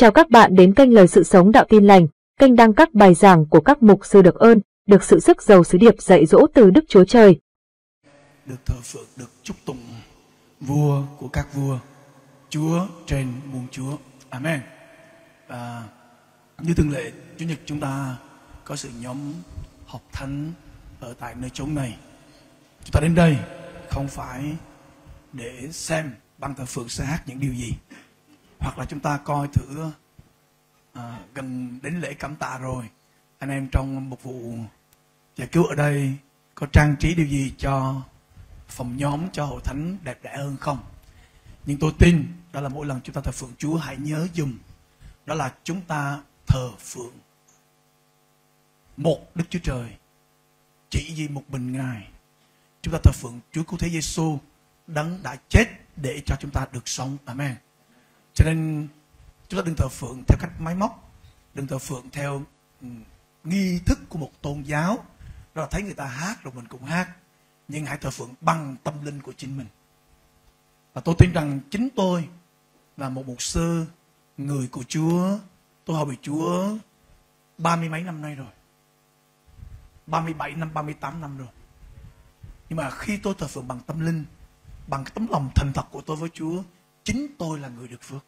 Chào các bạn đến kênh Lời Sự Sống Đạo Tin Lành, kênh đăng các bài giảng của các mục sư được ơn, được sự sức giàu sứ điệp dạy dỗ từ Đức Chúa Trời. được thờ phượng, được chúc tụng vua của các vua, Chúa trên muôn Chúa. Amen. À, như thường lệ, Chủ nhật chúng ta có sự nhóm học thánh ở tại nơi chốn này. Chúng ta đến đây không phải để xem băng thờ phượng sẽ hát những điều gì, hoặc là chúng ta coi thử à, gần đến lễ cảm tạ rồi, anh em trong một vụ giải cứu ở đây có trang trí điều gì cho phòng nhóm cho hội thánh đẹp đẽ hơn không? Nhưng tôi tin đó là mỗi lần chúng ta thờ phượng Chúa hãy nhớ dùng. Đó là chúng ta thờ phượng một Đức Chúa Trời chỉ vì một mình Ngài. Chúng ta thờ phượng Chúa Cứu Thế Giêsu đấng đã chết để cho chúng ta được sống. Amen cho nên chúng ta đừng thờ phượng theo cách máy móc, đừng thờ phượng theo nghi thức của một tôn giáo. Đó là thấy người ta hát rồi mình cũng hát, nhưng hãy thờ phượng bằng tâm linh của chính mình. Và tôi tin rằng chính tôi là một mục sư, người của Chúa. Tôi hầu bị Chúa ba mươi mấy năm nay rồi. 37 năm 38 năm rồi. Nhưng mà khi tôi thờ phượng bằng tâm linh, bằng tấm lòng thành thật của tôi với Chúa, chính tôi là người được phước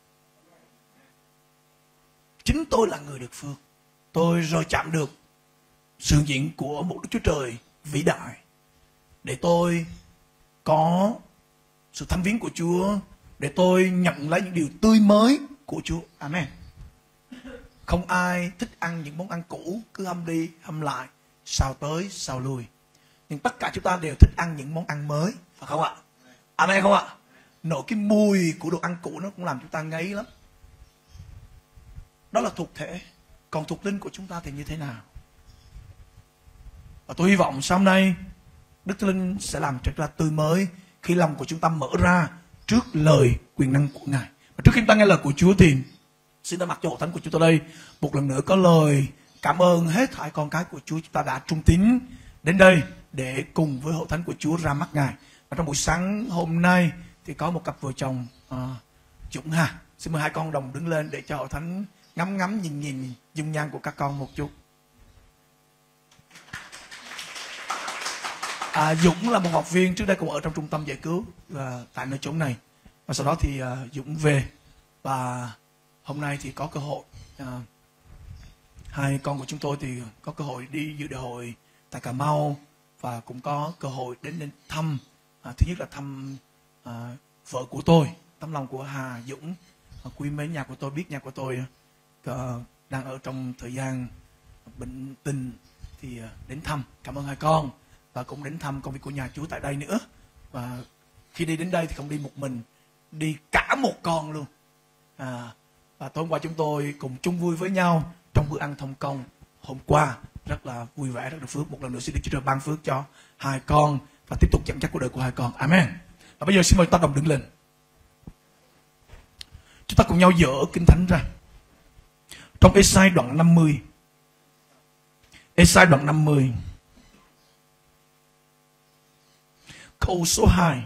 chính tôi là người được phước tôi rồi chạm được sự diện của một Đức Chúa Trời vĩ đại để tôi có sự thăm viếng của Chúa để tôi nhận lấy những điều tươi mới của Chúa. Amen. Không ai thích ăn những món ăn cũ cứ hâm đi hâm lại sao tới sao lui. Nhưng tất cả chúng ta đều thích ăn những món ăn mới, phải không ạ? Amen không ạ? Nổi cái mùi của đồ ăn cũ nó cũng làm chúng ta ngấy lắm. Đó là thuộc thể. Còn thuộc linh của chúng ta thì như thế nào? Và tôi hy vọng sau nay Đức Thánh Linh sẽ làm cho chúng ta tươi mới khi lòng của chúng ta mở ra trước lời quyền năng của Ngài. Và trước khi chúng ta nghe lời của Chúa thì xin đã mặc cho hội thánh của chúng ta đây một lần nữa có lời cảm ơn hết thảy con cái của Chúa chúng ta đã trung tín đến đây để cùng với hội thánh của Chúa ra mắt Ngài. Và trong buổi sáng hôm nay thì có một cặp vợ chồng uh, Dũng Hà. Xin mời hai con đồng đứng lên để cho hội thánh ngắm ngắm nhìn nhìn dung nhan của các con một chút. À, Dũng là một học viên trước đây cũng ở trong trung tâm giải cứu và tại nơi chỗ này. Và sau đó thì à, Dũng về. Và hôm nay thì có cơ hội à, hai con của chúng tôi thì có cơ hội đi dự đại hội tại Cà Mau và cũng có cơ hội đến đến thăm à, thứ nhất là thăm à, vợ của tôi tấm lòng của Hà Dũng. À, quý mến nhà của tôi biết nhà của tôi à, Ờ, đang ở trong thời gian bệnh tình thì ờ, đến thăm. Cảm ơn hai con. Và cũng đến thăm công việc của nhà Chúa tại đây nữa. Và khi đi đến đây thì không đi một mình đi cả một con luôn. À, và tối hôm qua chúng tôi cùng chung vui với nhau trong bữa ăn thông công hôm qua. Rất là vui vẻ rất là phước. Một lần nữa xin Đức Chúa Trời ban phước cho hai con và tiếp tục dẫn dắt cuộc đời của hai con. Amen. Và bây giờ xin mời ta đồng đứng lên. Chúng ta cùng nhau dỡ kinh thánh ra trong Esai đoạn 50 Esai đoạn 50 câu số 2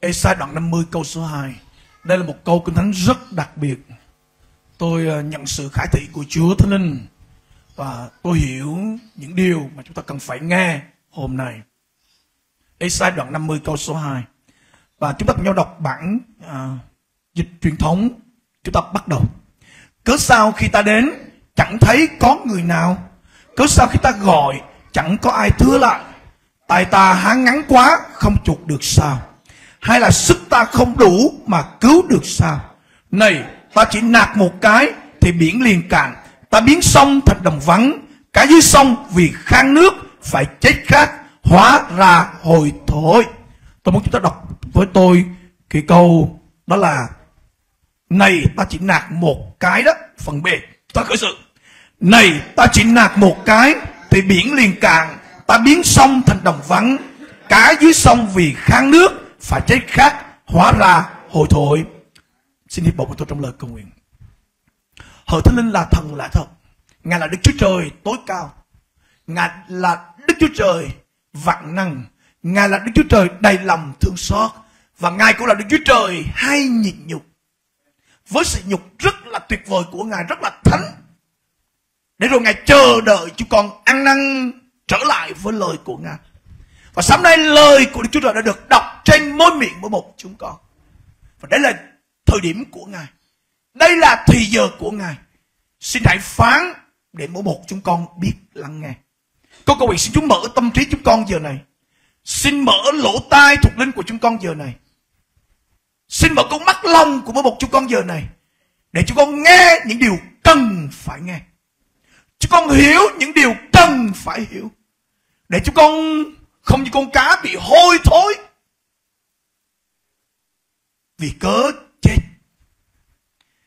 Esai đoạn 50 câu số 2 Đây là một câu kinh thánh rất đặc biệt. Tôi ờ, nhận sự khải thị của Chúa Thánh Linh Và tôi hiểu những điều mà chúng ta cần phải nghe hôm nay. Esai đoạn 50 câu số 2 Và chúng ta cùng nhau đọc bản à, dịch truyền thống Chúng ta bắt đầu. Cớ sao khi ta đến, chẳng thấy có người nào? Cớ sao khi ta gọi, chẳng có ai thưa lại? Tại ta hán ngắn quá, không chuộc được sao? Hay là sức ta không đủ mà cứu được sao? Này, ta chỉ nạt một cái, thì biển liền cạn. Ta biến sông thành đồng vắng cả dưới sông vì khang nước phải chết khát hóa ra hồi thổi. tôi muốn chúng ta đọc với tôi cái câu đó là này, ta chỉ nạt một cái đó, phần b. Ta khởi sự. Này, ta chỉ nạt một cái, thì biển liền cạn ta biến sông thành đồng vắng. Cá dưới sông vì kháng nước, phải chết khát hóa ra hồi thổi. Xin hiệp bộ của tôi trong lời cầu nguyện. Hội thánh linh là thần lạ thật. Ngài là đức chúa trời tối cao. Ngài là đức chúa trời vạn năng. Ngài là đức chúa trời đầy lòng thương xót. Và ngài cũng là đức chúa trời hay nhịn nhục với sự nhục rất là tuyệt vời của Ngài, rất là thánh. Để rồi Ngài chờ đợi chúng con ăn năn trở lại với lời của Ngài. Và sáng nay lời của Đức Chúa Trời đã được đọc trên môi miệng mỗi một chúng con. Và đây là thời điểm của Ngài. Đây là thì giờ của Ngài. Xin hãy phán để mỗi một chúng con biết lắng nghe. Con cầu nguyện xin Chúa mở tâm trí chúng con giờ này. Xin mở lỗ tai thuộc linh của chúng con giờ này. Xin mở con mắt lòng của mỗi một chúng con giờ này. Để chúng con nghe những điều cần phải nghe. Chúng con hiểu những điều cần phải hiểu. Để chúng con không như con cá bị hôi thối. Vì cớ chết.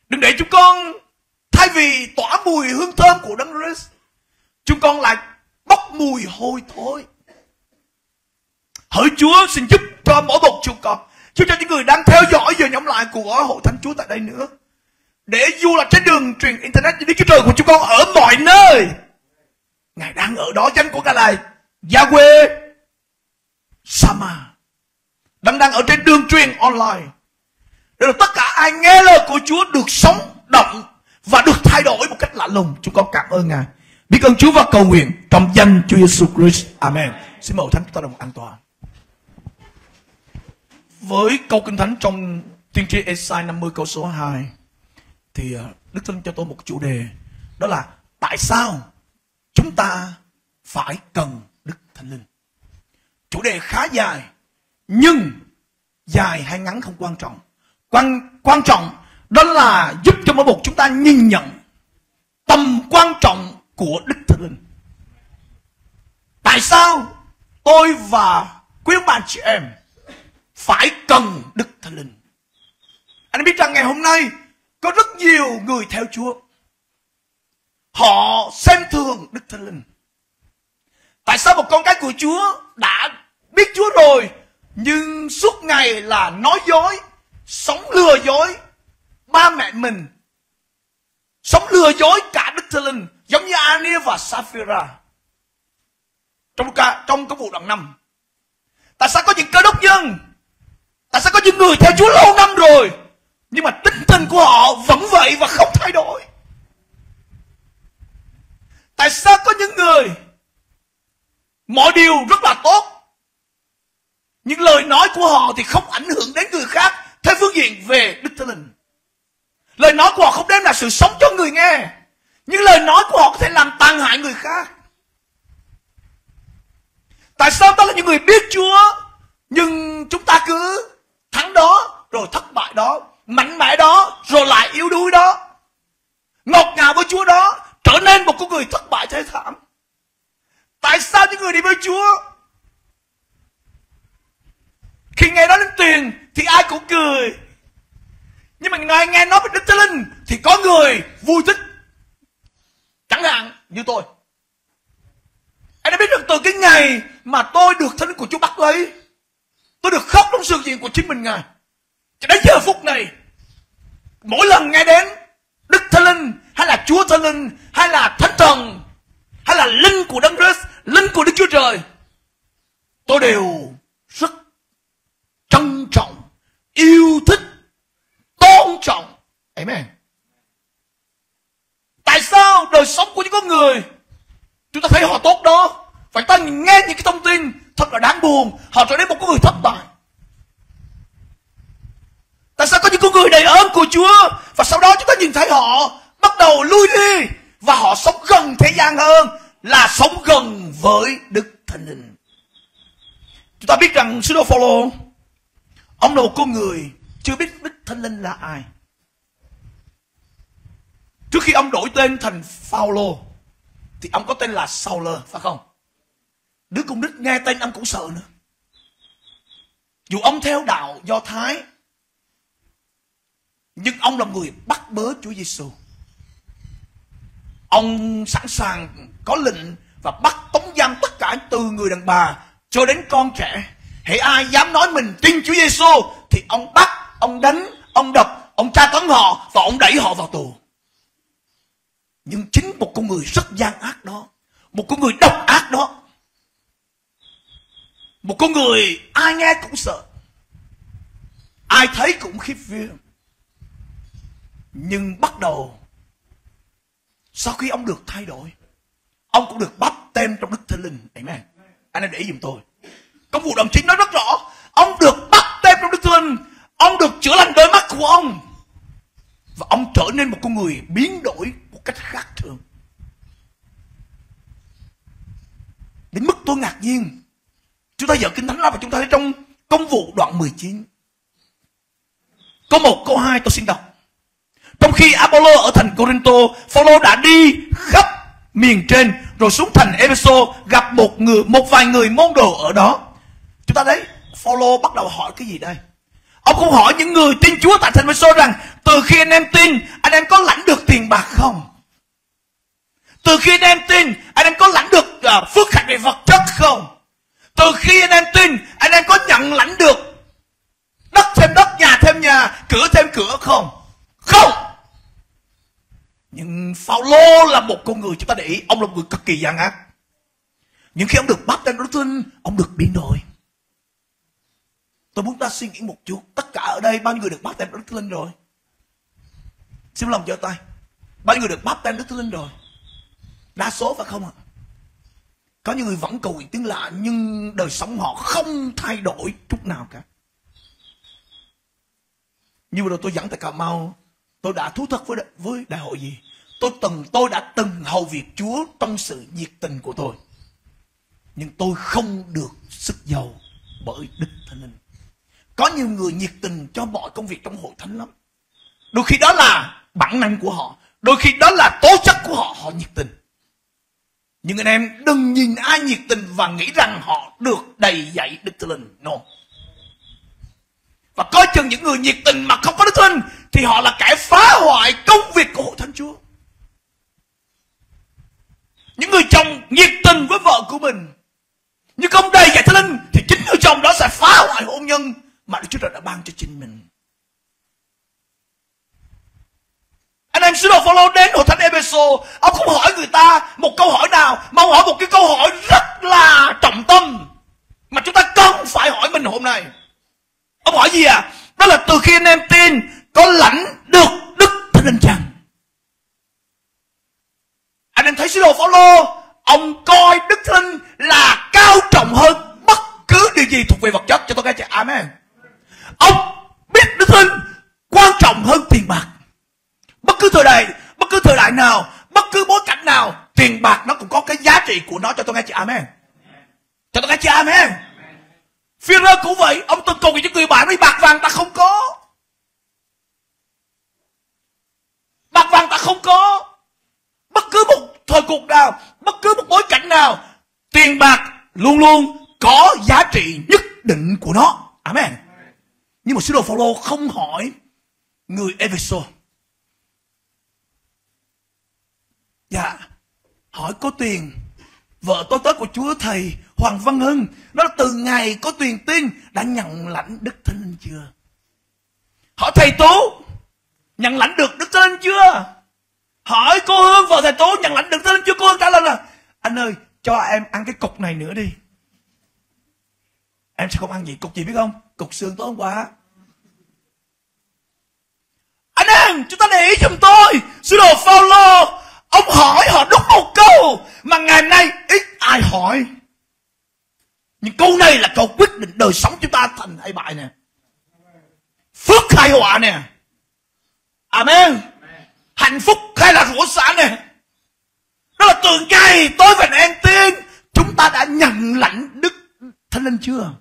Đừng để chúng con thay vì tỏa mùi hương thơm của Đấng Christ, chúng con lại bốc mùi hôi thối. Hỡi Chúa xin giúp cho mỗi một chúng con Chúa cho những người đang theo dõi giờ nhóm lại của hội thánh Chúa tại đây nữa Để dù là trên đường truyền internet, Đức Chúa Trời của chúng con ở mọi nơi, Ngài đang ở đó danh của Ngài là Yahweh Sama Đang đang ở trên đường truyền online Để tất cả ai nghe lời của Chúa được sống, động Và được thay đổi một cách lạ lùng, Chúng con cảm ơn Ngài Biết ơn Chúa và cầu nguyện trong danh Chúa Giêsu Christ. Amen. Xin mời thánh chúng ta đồng an toàn với câu kinh thánh trong tiên tri Esai 50 câu số 2 thì ờ, Đức Thánh cho tôi một chủ đề, đó là tại sao chúng ta phải cần Đức Thánh Linh. Chủ đề khá dài, nhưng dài hay ngắn không quan trọng. Quan quan trọng đó là giúp cho mỗi một chúng ta nhìn nhận tầm quan trọng của Đức Thánh Linh. Tại sao tôi và quý ông bạn chị em phải cần Đức Thánh Linh. Anh biết rằng ngày hôm nay có rất nhiều người theo Chúa. Họ xem thường Đức Thánh Linh. Tại sao một con cái của Chúa đã biết Chúa rồi nhưng suốt ngày là nói dối, sống lừa dối ba mẹ mình. Sống lừa dối cả Đức Thánh Linh giống như Ania và Sapphira. Trong cả trong cái vụ đoạn năm. Tại sao có những cơ đốc nhân Tại sao có những người theo Chúa lâu năm rồi, Nhưng mà tính tình của họ vẫn vậy và không thay đổi? Tại sao có những người, Mọi điều rất là tốt, Nhưng lời nói của họ thì không ảnh hưởng đến người khác Theo phương diện về Đức Thánh Linh? Lời nói của họ không đem lại sự sống cho người nghe, Nhưng lời nói của họ có thể làm tàn hại người khác. Tại sao ta là những người biết Chúa, Nhưng chúng ta cứ đó, rồi thất bại đó, mạnh mẽ đó, rồi lại yếu đuối đó. Ngọt ngào với chúa đó, trở nên một con người thất bại thế thảm. Tại sao những người đi với chúa? Khi nghe nói đến tiền thì ai cũng cười. Nhưng mà ngài nghe nói về đức thánh linh thì có người vui thích. Chẳng hạn như tôi. Anh đã biết được từ cái ngày mà tôi được thánh của chúa bắt lấy Tôi được khóc trong sự diện của chính mình Ngài. Cho đến giờ phút này, mỗi lần nghe đến Đức Thánh Linh, hay là Chúa Thánh Linh, hay là Thánh Thần, hay là Linh của Đấng Christ, Linh của Đức Chúa Trời, tôi đều rất trân trọng, yêu thích, tôn trọng. Amen. Tại sao đời sống của những con người chúng ta thấy họ tốt đó, phải ta nghe những cái thông tin thật là đáng buồn. Họ trở nên một con người thất bại. Tại sao có những con người đầy ơn của chúa? Và sau đó chúng ta nhìn thấy họ bắt đầu lui đi. Và họ sống gần thế gian hơn là sống gần với đức thánh linh. Chúng ta biết rằng sứ đồ Phaolô, ông là một con người chưa biết đức thánh linh là ai. Trước khi ông đổi tên thành Phaolô, thì ông có tên là Sauler, phải không? Đứa con nít nghe tên ông cũng sợ nữa. Dù ông theo đạo Do Thái Nhưng ông là người bắt bớ Chúa Giêsu. Ông sẵn sàng có lệnh và bắt tống giam tất cả từ người đàn bà cho đến con trẻ. Hễ ai dám nói mình tin Chúa Giêsu thì ông bắt, ông đánh, ông đập, ông tra tấn họ và ông đẩy họ vào tù. Nhưng chính một con người rất gian ác đó, một con người độc ác đó một con người, ai nghe cũng sợ. Ai thấy cũng khiếp vía. Nhưng bắt đầu, sau khi ông được thay đổi, ông cũng được bắt tên trong đức thánh linh. Amen. Anh em để ý giùm tôi. Công vụ đồng chính nói rất rõ, ông được bắt tên trong đức thánh linh, ông được chữa lành đôi mắt của ông. Và ông trở nên một con người biến đổi một cách khác thường. Đến mức tôi ngạc nhiên chúng ta dở kinh thánh ra và chúng ta thấy trong công vụ đoạn 19 có một câu hai tôi xin đọc trong khi Apollo ở thành Corinto, Phaolô đã đi khắp miền trên rồi xuống thành Epheso gặp một người một vài người môn đồ ở đó. Chúng ta thấy Phaolô bắt đầu hỏi cái gì đây? Ông cũng hỏi những người tin Chúa tại thành Epheso rằng từ khi anh em tin, anh em có lãnh được tiền bạc không? Từ khi anh em tin, anh em có lãnh được uh, phước hạnh về vật chất không? Từ khi anh em tin, anh em có nhận lãnh được đất thêm đất, nhà thêm nhà, cửa thêm cửa không? Không! Nhưng Phaolô là một con người chúng ta để ý, ông là một người cực kỳ gian ác. Nhưng khi ông được bắt tên Đức tin ông được biến đổi. Tôi muốn ta suy nghĩ một chút, tất cả ở đây bao nhiêu người được bắt tên Đức Linh rồi? Xin lòng giơ tay. Bao nhiêu người được bắt tên Đức Linh rồi? Đa số phải không ạ? Có những người vẫn cầu nguyện tiếng lạ nhưng đời sống họ không thay đổi chút nào cả. Như vừa rồi tôi dẫn tại Cà Mau, tôi đã thú thật với với đại hội gì? Tôi từng tôi đã từng hầu việc Chúa trong sự nhiệt tình của tôi. Nhưng tôi không được sức giàu bởi Đức Thánh Linh. Có nhiều người nhiệt tình cho mọi công việc trong hội thánh lắm. Đôi khi đó là bản năng của họ. Đôi khi đó là tố chất của họ. Họ nhiệt tình. Nhưng anh em đừng nhìn ai nhiệt tình và nghĩ rằng họ được đầy dạy Đức Thánh Linh. No. Và coi chừng những người nhiệt tình mà không có Đức Thánh Linh, thì họ là kẻ phá hoại công việc của hội thánh Chúa. Những người chồng nhiệt tình với vợ của mình nhưng không đầy dạy Thánh Linh, thì chính người chồng đó sẽ phá hoại hôn nhân mà Đức Chúa Trời đã ban cho chính mình. Anh em sứ đồ Phaolô đến hội thánh Epheso, ông không hỏi người ta một câu hỏi nào, mà ông hỏi một cái câu hỏi rất là trọng tâm mà chúng ta cần phải hỏi mình hôm nay. Ông hỏi gì à? Đó là từ khi anh em tin có lãnh được Đức Thánh Linh chăng? Anh em thấy sứ đồ Phaolô, ông coi Đức Thánh Linh là cao trọng hơn bất cứ điều gì thuộc về vật chất cho tôi nghe chị Amen. Ông biết Đức Thánh quan trọng hơn tiền bạc. Bất cứ thời đại, bất cứ thời đại nào, bất cứ bối cảnh nào, tiền bạc nó cũng có cái giá trị của nó cho tôi nghe chị Amen. Cho tôi nghe chị Amen. Phi rơ cũng vậy, ông từng cầu với những người bạn đi bạc vàng ta không có. Bạc vàng ta không có. Bất cứ một thời cuộc nào, bất cứ một bối cảnh nào, tiền bạc luôn luôn có giá trị nhất định của nó. Amen. Nhưng mà sứ đồ Phaolô không hỏi người Epheso. Dạ, hỏi có tiền. Vợ tôi tới của Chúa Thầy Hoàng Văn Hưng. Đó là từ ngày có tiền tin đã nhận lãnh Đức Thánh Linh chưa? Hỏi Thầy Tú, nhận lãnh được Đức Thánh Linh chưa? Hỏi cô Hương, vợ Thầy Tú nhận lãnh được Thánh Linh chưa? Cô Hương trả lời là, anh ơi, cho em ăn cái cục này nữa đi. Em sẽ không ăn gì, cục gì biết không? Cục xương tối hôm qua. Anh em, chúng ta để ý giùm tôi. Sứ đồ Phaolô, ông hỏi họ đúng một câu mà ngày nay ít ai hỏi. Nhưng câu này là câu quyết định đời sống chúng ta thành hay bại nè. Phước hay họa nè. Amen. Hạnh phúc hay là rủa xả nè. Đó là từ ngày tôi và em tiên, chúng ta đã nhận lãnh Đức Thánh Linh chưa?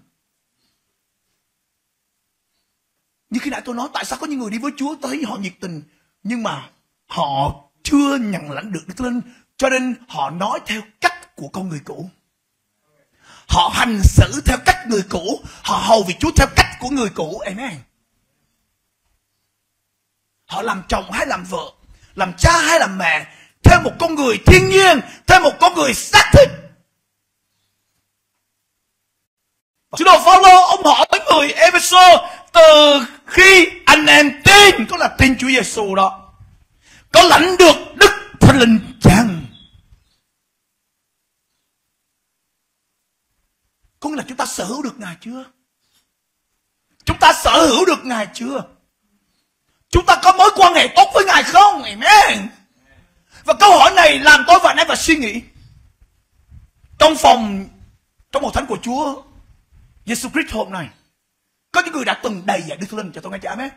Như khi nãy tôi nói, tại sao có những người đi với Chúa tôi thấy họ nhiệt tình, nhưng mà họ chưa nhận lãnh được Đức Linh cho nên họ nói theo cách của con người cũ. Họ hành xử theo cách người cũ, họ hầu vì Chúa theo cách của người cũ. Amen. Họ làm chồng hay làm vợ, làm cha hay làm mẹ theo một con người thiên nhiên, theo một con người xác thịt. Sứ đồ Phaolô ông hỏi người Epheso từ khi anh em tin có là tin Chúa Giêsu đó có lãnh được Đức Thánh Linh chăng? Có nghĩa là chúng ta sở hữu được Ngài chưa? Chúng ta sở hữu được Ngài chưa? Chúng ta có mối quan hệ tốt với Ngài không? Amen. Và câu hỏi này làm tôi và anh và phải suy nghĩ. Trong phòng, trong một thánh của Chúa, Giêsu Christ hôm nay, có những người đã từng đầy dạy Đức Linh cho tôi nghe chả mấy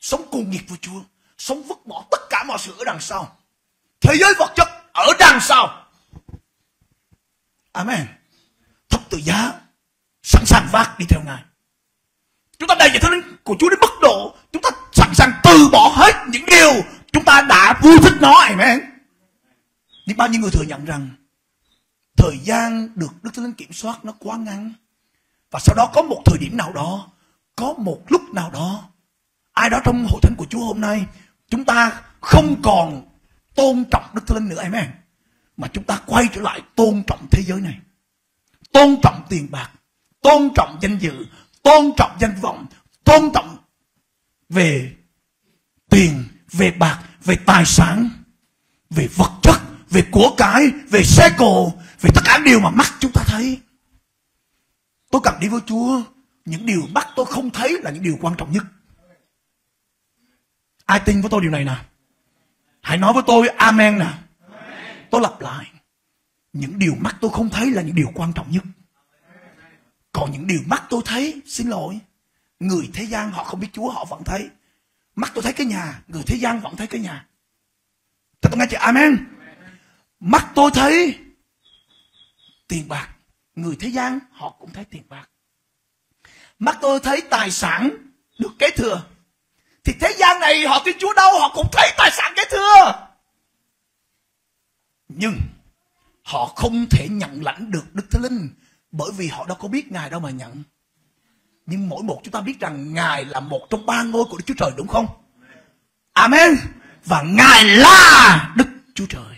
Sống cùng nhiệt với Chúa, sống vứt bỏ tất cả mọi sự ở đằng sau. Thế giới vật chất ở đằng sau. Amen. Thập tự giá sẵn sàng vác đi theo Ngài. Chúng ta đầy dạy Thánh Linh của Chúa đến mức độ chúng ta sẵn sàng từ bỏ hết những điều chúng ta đã vui thích nó. Amen. Nhưng bao nhiêu người thừa nhận rằng thời gian được Đức Thánh Linh kiểm soát nó quá ngắn. Và sau đó có một thời điểm nào đó, có một lúc nào đó, ai đó trong hội thánh của Chúa hôm nay, chúng ta không còn tôn trọng Đức Thánh Linh nữa. Amen. Mà chúng ta quay trở lại tôn trọng thế giới này. Tôn trọng tiền bạc, tôn trọng danh dự, tôn trọng danh vọng, tôn trọng về tiền, về bạc, về tài sản, về vật chất, về của cải, về xe cộ, về tất cả điều mà mắt chúng ta thấy. Tôi cần đi với Chúa, những điều mắt tôi không thấy là những điều quan trọng nhất. Ai tin với tôi điều này nè Hãy nói với tôi Amen nè Tôi lặp lại. Những điều mắt tôi không thấy là những điều quan trọng nhất. Còn những điều mắt tôi thấy, xin lỗi, người thế gian họ không biết Chúa họ vẫn thấy. Mắt tôi thấy cái nhà, người thế gian vẫn thấy cái nhà. Thật tôi nghe chị Amen. Mắt tôi thấy tiền bạc, người thế gian họ cũng thấy tiền bạc. Mắt tôi thấy tài sản được kế thừa. Thì thế gian này họ tin Chúa đâu họ cũng thấy tài sản kế thừa. Nhưng họ không thể nhận lãnh được Đức Thánh Linh bởi vì họ đâu có biết Ngài đâu mà nhận. Nhưng mỗi một chúng ta biết rằng Ngài là một trong ba ngôi của Đức Chúa Trời đúng không? Amen. Và Ngài là Đức Chúa Trời.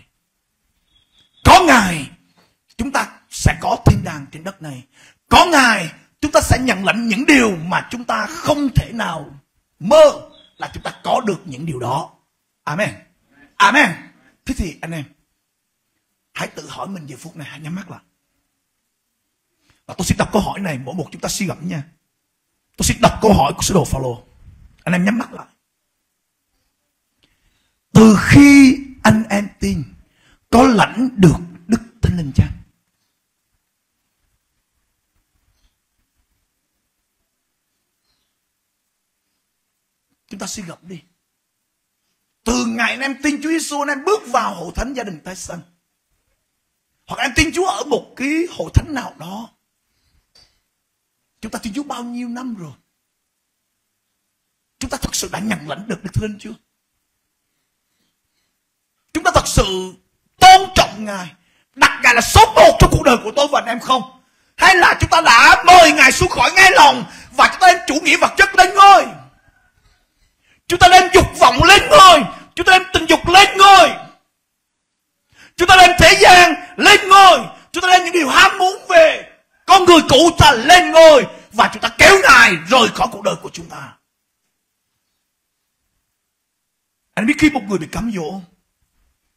Có Ngài, chúng ta sẽ có thiên đàng trên đất này. Có Ngài, chúng ta sẽ nhận lãnh những điều mà chúng ta không thể nào mơ là chúng ta có được những điều đó. Amen. Amen. Thế thì anh em, hãy tự hỏi mình giờ phút này, hãy nhắm mắt lại. Và tôi sẽ đọc câu hỏi này mỗi một chúng ta suy gẫm nha. Tôi sẽ đọc câu hỏi của sứ đồ Phaolô. Anh em nhắm mắt lại. Từ khi anh em tin có lãnh được Đức Thánh Linh chăng? Chúng ta suy gẫm đi. Từ ngày anh em tin Chúa Giêsu anh em bước vào hội thánh gia đình tái sanh. Hoặc em tin Chúa ở một cái hội thánh nào đó. Chúng ta tin Chúa bao nhiêu năm rồi? Chúng ta thật sự đã nhận lãnh được Đức Thánh Linh chưa? Chúng ta thật sự tôn trọng Ngài, đặt Ngài là số một trong cuộc đời của tôi và anh em không? Hay là chúng ta đã mời Ngài xuống khỏi ngay lòng và chúng ta đem chủ nghĩa vật chất lên ngôi? Chúng ta đem dục vọng lên ngôi, chúng ta đem tình dục lên ngôi. Chúng ta đem thế gian lên ngôi, chúng ta đem những điều ham muốn về. Con người cũ ta lên ngôi. Và chúng ta kéo ngài rời khỏi cuộc đời của chúng ta. Anh biết khi một người bị cám dỗ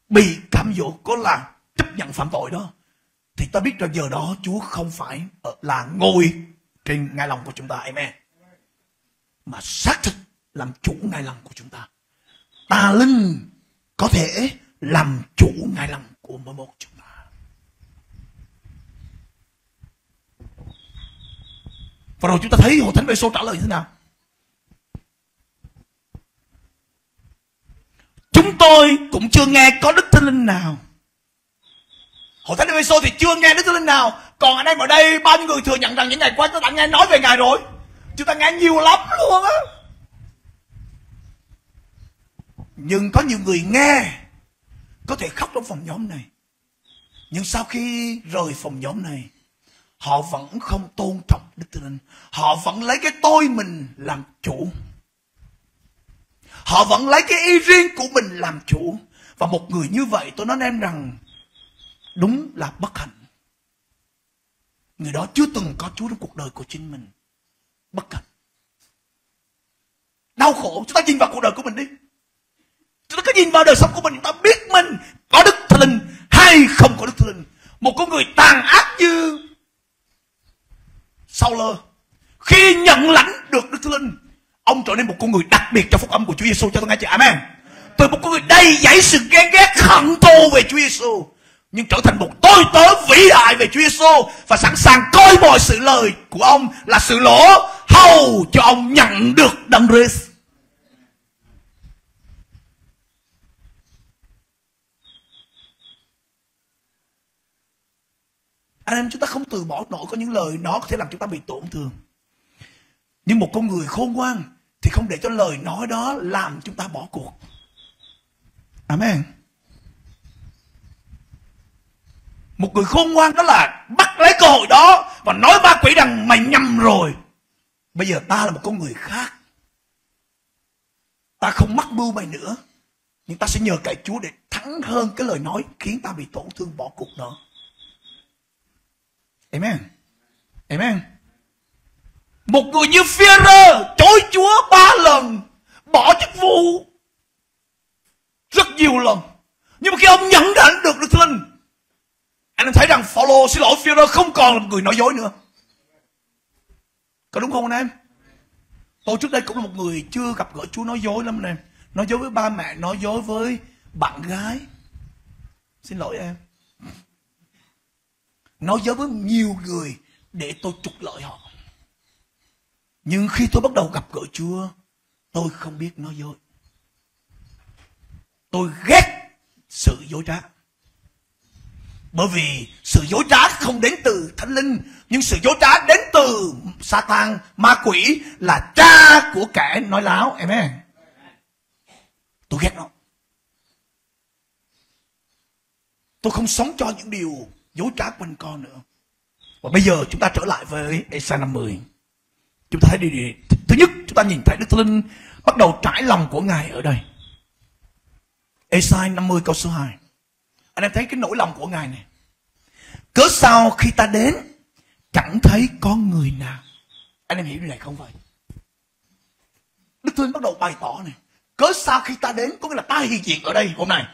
bị cám dỗ có là chấp nhận phạm tội đó thì ta biết rằng giờ đó Chúa không phải là ngồi trên ngai lòng của chúng ta. Amen. Mà xác thực làm chủ ngài lòng của chúng ta ta linh có thể làm chủ ngài lòng của mỗi một chúng ta Và rồi chúng ta thấy Hội Thánh Bê-xô trả lời như thế nào? Chúng tôi cũng chưa nghe có Đức Thánh Linh nào. Hội Thánh bê thì chưa nghe Đức Thánh Linh nào. Còn anh em ở đây, bao nhiêu người thừa nhận rằng những ngày qua chúng ta đã nghe nói về Ngài rồi. Chúng ta nghe nhiều lắm luôn á. Nhưng có nhiều người nghe có thể khóc trong phòng nhóm này. Nhưng sau khi rời phòng nhóm này họ vẫn không tôn trọng Đức Thánh Linh. Họ vẫn lấy cái tôi mình làm chủ. Họ vẫn lấy cái ý riêng của mình làm chủ. Và một người như vậy tôi nói em rằng đúng là bất hạnh. Người đó chưa từng có Chúa trong cuộc đời của chính mình. Bất hạnh. Đau khổ, chúng ta nhìn vào cuộc đời của mình đi. Chúng ta cứ nhìn vào đời sống của mình, chúng ta biết mình có Đức Thánh Linh hay không có Đức Thánh Linh. Một con người tàn ác như Sau lơ khi nhận lãnh được Đức Thánh Linh ông trở nên một con người đặc biệt cho phúc âm của Chúa Giêsu cho tôi nghe chị Amen từ một con người đầy dẫy sự ghen ghét hận thù về Chúa Giêsu nhưng trở thành một tôi tớ vĩ đại về Chúa Giêsu và sẵn sàng coi mọi sự lời của ông là sự lỗ hầu cho ông nhận được đấng Christ. Anh em chúng ta không từ bỏ nổi có những lời nó có thể làm chúng ta bị tổn thương. Nhưng một con người khôn ngoan thì không để cho lời nói đó làm chúng ta bỏ cuộc. Amen. Một người khôn ngoan đó là bắt lấy cơ hội đó và nói ma quỷ rằng, mày nhầm rồi. Bây giờ ta là một con người khác. Ta không mắc mưu mày nữa. Nhưng ta sẽ nhờ cậy Chúa để thắng hơn cái lời nói khiến ta bị tổn thương, bỏ cuộc đó. Amen. Amen. Một người như Führer chối Chúa ba lần, bỏ chức vụ rất nhiều lần. Nhưng mà khi ông nhận định được Đức Linh, anh em thấy rằng Phaolô xin lỗi Führer không còn là một người nói dối nữa. Có đúng không anh em? Tôi trước đây cũng là một người chưa gặp gỡ Chúa nói dối lắm anh em. Nói dối với ba mẹ, nói dối với bạn gái. Xin lỗi em. Nói dối với nhiều người để tôi trục lợi họ. Nhưng khi tôi bắt đầu gặp gỡ Chúa, tôi không biết nói dối. Tôi ghét sự dối trá. Bởi vì sự dối trá không đến từ thánh linh, nhưng sự dối trá đến từ Satan, ma quỷ là cha của kẻ nói láo. Amen. Tôi ghét nó. Tôi không sống cho những điều dối trá quanh con nữa. Và bây giờ chúng ta trở lại với Esa 50. Chúng ta thấy điều gì Thứ nhất, chúng ta nhìn thấy Đức Linh bắt đầu trải lòng của Ngài ở đây. Esai 50 câu số 2. Anh em thấy cái nỗi lòng của Ngài này. Cớ sao khi ta đến chẳng thấy có người nào. Anh em hiểu điều này không vậy? Đức Thánh bắt đầu bày tỏ này. Cớ sao khi ta đến có nghĩa là ta hiện diện ở đây hôm nay.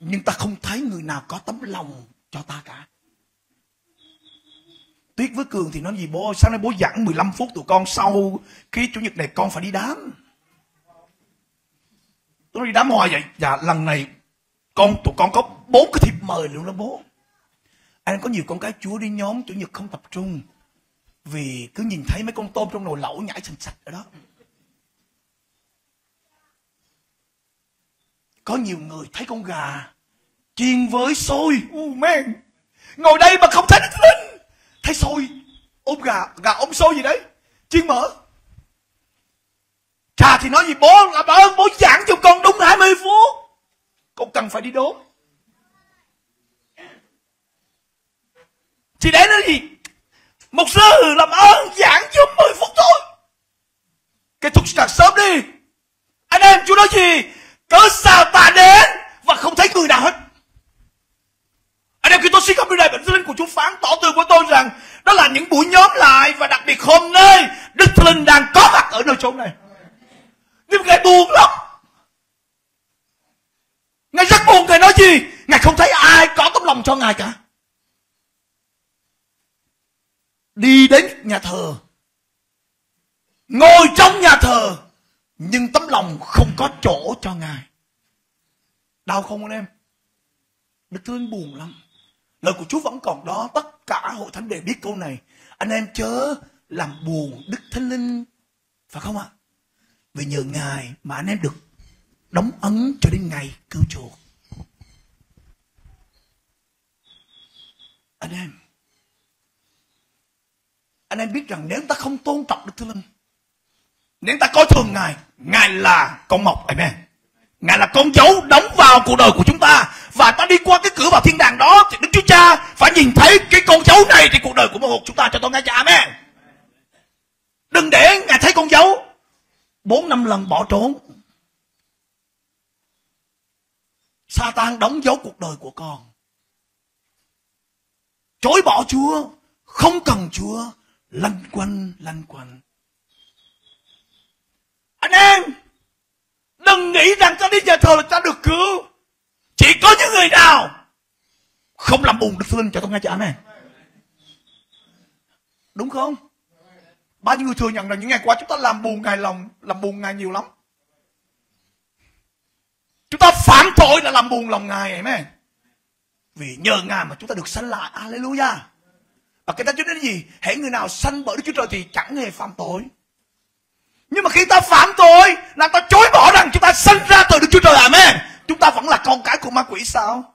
Nhưng ta không thấy người nào có tấm lòng cho ta cả. Tuyết với Cường thì nói gì, bố Sáng nay bố giảng 15 phút tụi con, sau Cái chủ nhật này con phải đi đám. Tôi đi đám hoài vậy? Dạ lần này con, tụi con có bốn cái thiệp mời luôn đó bố. Anh có nhiều con cái chúa đi nhóm chủ nhật không tập trung Vì cứ nhìn thấy mấy con tôm trong nồi lẩu nhảy sành sạch ở đó. Có nhiều người thấy con gà Chiên với xôi. Uh, man. Ngồi đây mà không thấy Đức Linh Thấy xôi Ôm gà Gà ôm xôi gì đấy. Chiên mỡ. Trà thì nói gì bố làm ơn bố giảng cho con đúng 20 phút. Con cần phải đi đốn. Chị để nói gì? Một sư làm ơn giảng cho 10 phút thôi. Kết thúc càng sớm đi. Anh em chú nói gì Cớ sao ta đến Và không thấy người nào hết anh em khi tôi xin khắp bệnh Đức Linh của Chúa phán tỏ tường của tôi rằng đó là những buổi nhóm lại và đặc biệt hôm nay Đức Thánh Linh đang có mặt ở nơi chốn này. Nhưng Ngài buồn lắm. Ngài rất buồn, Ngài nói gì? Ngài không thấy ai có tấm lòng cho Ngài cả. Đi đến nhà thờ. Ngồi trong nhà thờ. Nhưng tấm lòng không có chỗ cho Ngài. Đau không anh em? Đức thương buồn lắm. Lời của Chúa vẫn còn đó. Tất cả hội thánh đều biết câu này. Anh em chớ làm buồn Đức Thánh Linh. Phải không ạ? Vì nhờ Ngài mà anh em được đóng ấn cho đến ngày cứu chuộc. Anh em. Anh em biết rằng nếu ta không tôn trọng Đức Thánh Linh. Nếu ta coi thường Ngài. Ngài là con mộc. Amen. Ngài là con dấu đóng vào cuộc đời của chúng ta. Và ta đi qua cái cửa vào thiên đàng đó, Thì Đức Chúa Cha phải nhìn thấy cái con dấu này thì cuộc đời của một chúng ta cho tôi nghe cha Amen. Đừng để Ngài thấy con dấu. Bốn năm lần bỏ trốn. Satan đóng dấu cuộc đời của con. Chối bỏ Chúa, Không cần Chúa. Lanh quanh lanh quanh. Anh em Đừng nghĩ rằng ta đi nhà thờ là ta được cứu. Chỉ có những người nào không làm buồn Đức phương cho tôi nghe cho này. Đúng không? Bao nhiêu người thừa nhận rằng những ngày qua chúng ta làm buồn Ngài lòng, làm buồn Ngài nhiều lắm. Chúng ta phạm tội là làm buồn lòng Ngài, amen. Vì nhờ Ngài mà chúng ta được sanh lại, Alleluia. Và cái ta cho đến gì? Hãy người nào sanh bởi Đức Chúa Trời thì chẳng hề phạm tội. Nhưng mà khi ta phạm tội là ta chối bỏ rằng chúng ta sinh ra từ Đức Chúa Trời, amen. Chúng ta vẫn là con cái của ma quỷ sao?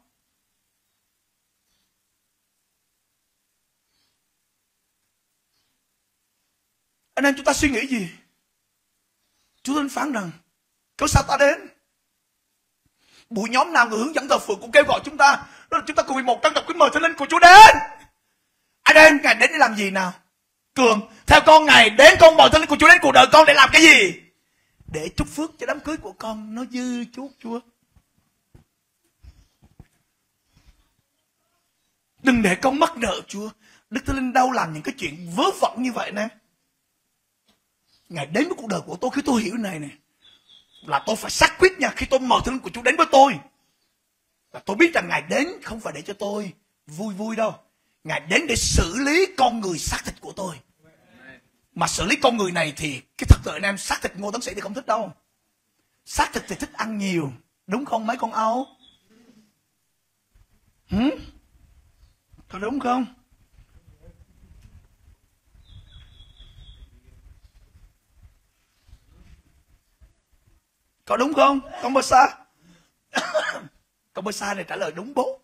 Anh em chúng ta suy nghĩ gì? Chúa Thánh phán rằng Cớ sao ta đến? Buổi nhóm nào người hướng dẫn thờ phượng cũng kêu gọi chúng ta Đó là chúng ta cùng một trong tập quý mời Thánh Linh của Chúa đến Anh em Ngài đến để làm gì nào? Cường, Theo con ngày đến con mời Thánh Linh của Chúa đến cuộc đời con để làm cái gì? Để chúc phước cho đám cưới của con, Nó dư chút Chúa. Đừng để con mắc nợ Chúa. Đức Thánh Linh đâu làm những cái chuyện vớ vẩn như vậy nè. Ngài đến với cuộc đời của tôi khi tôi hiểu này này là tôi phải xác quyết nha, khi tôi mời thánh của Chúa đến với tôi. Là tôi biết rằng Ngài đến không phải để cho tôi vui vui đâu. Ngài đến để xử lý con người xác thịt của tôi. Mà xử lý con người này thì cái thật sự anh em, xác thịt ngô tấn sĩ thì không thích đâu. Xác thịt thì thích ăn nhiều, đúng không mấy con âu hử? Có đúng không? Có đúng không? Con bơ sa. Con bơ sa này trả lời đúng bố.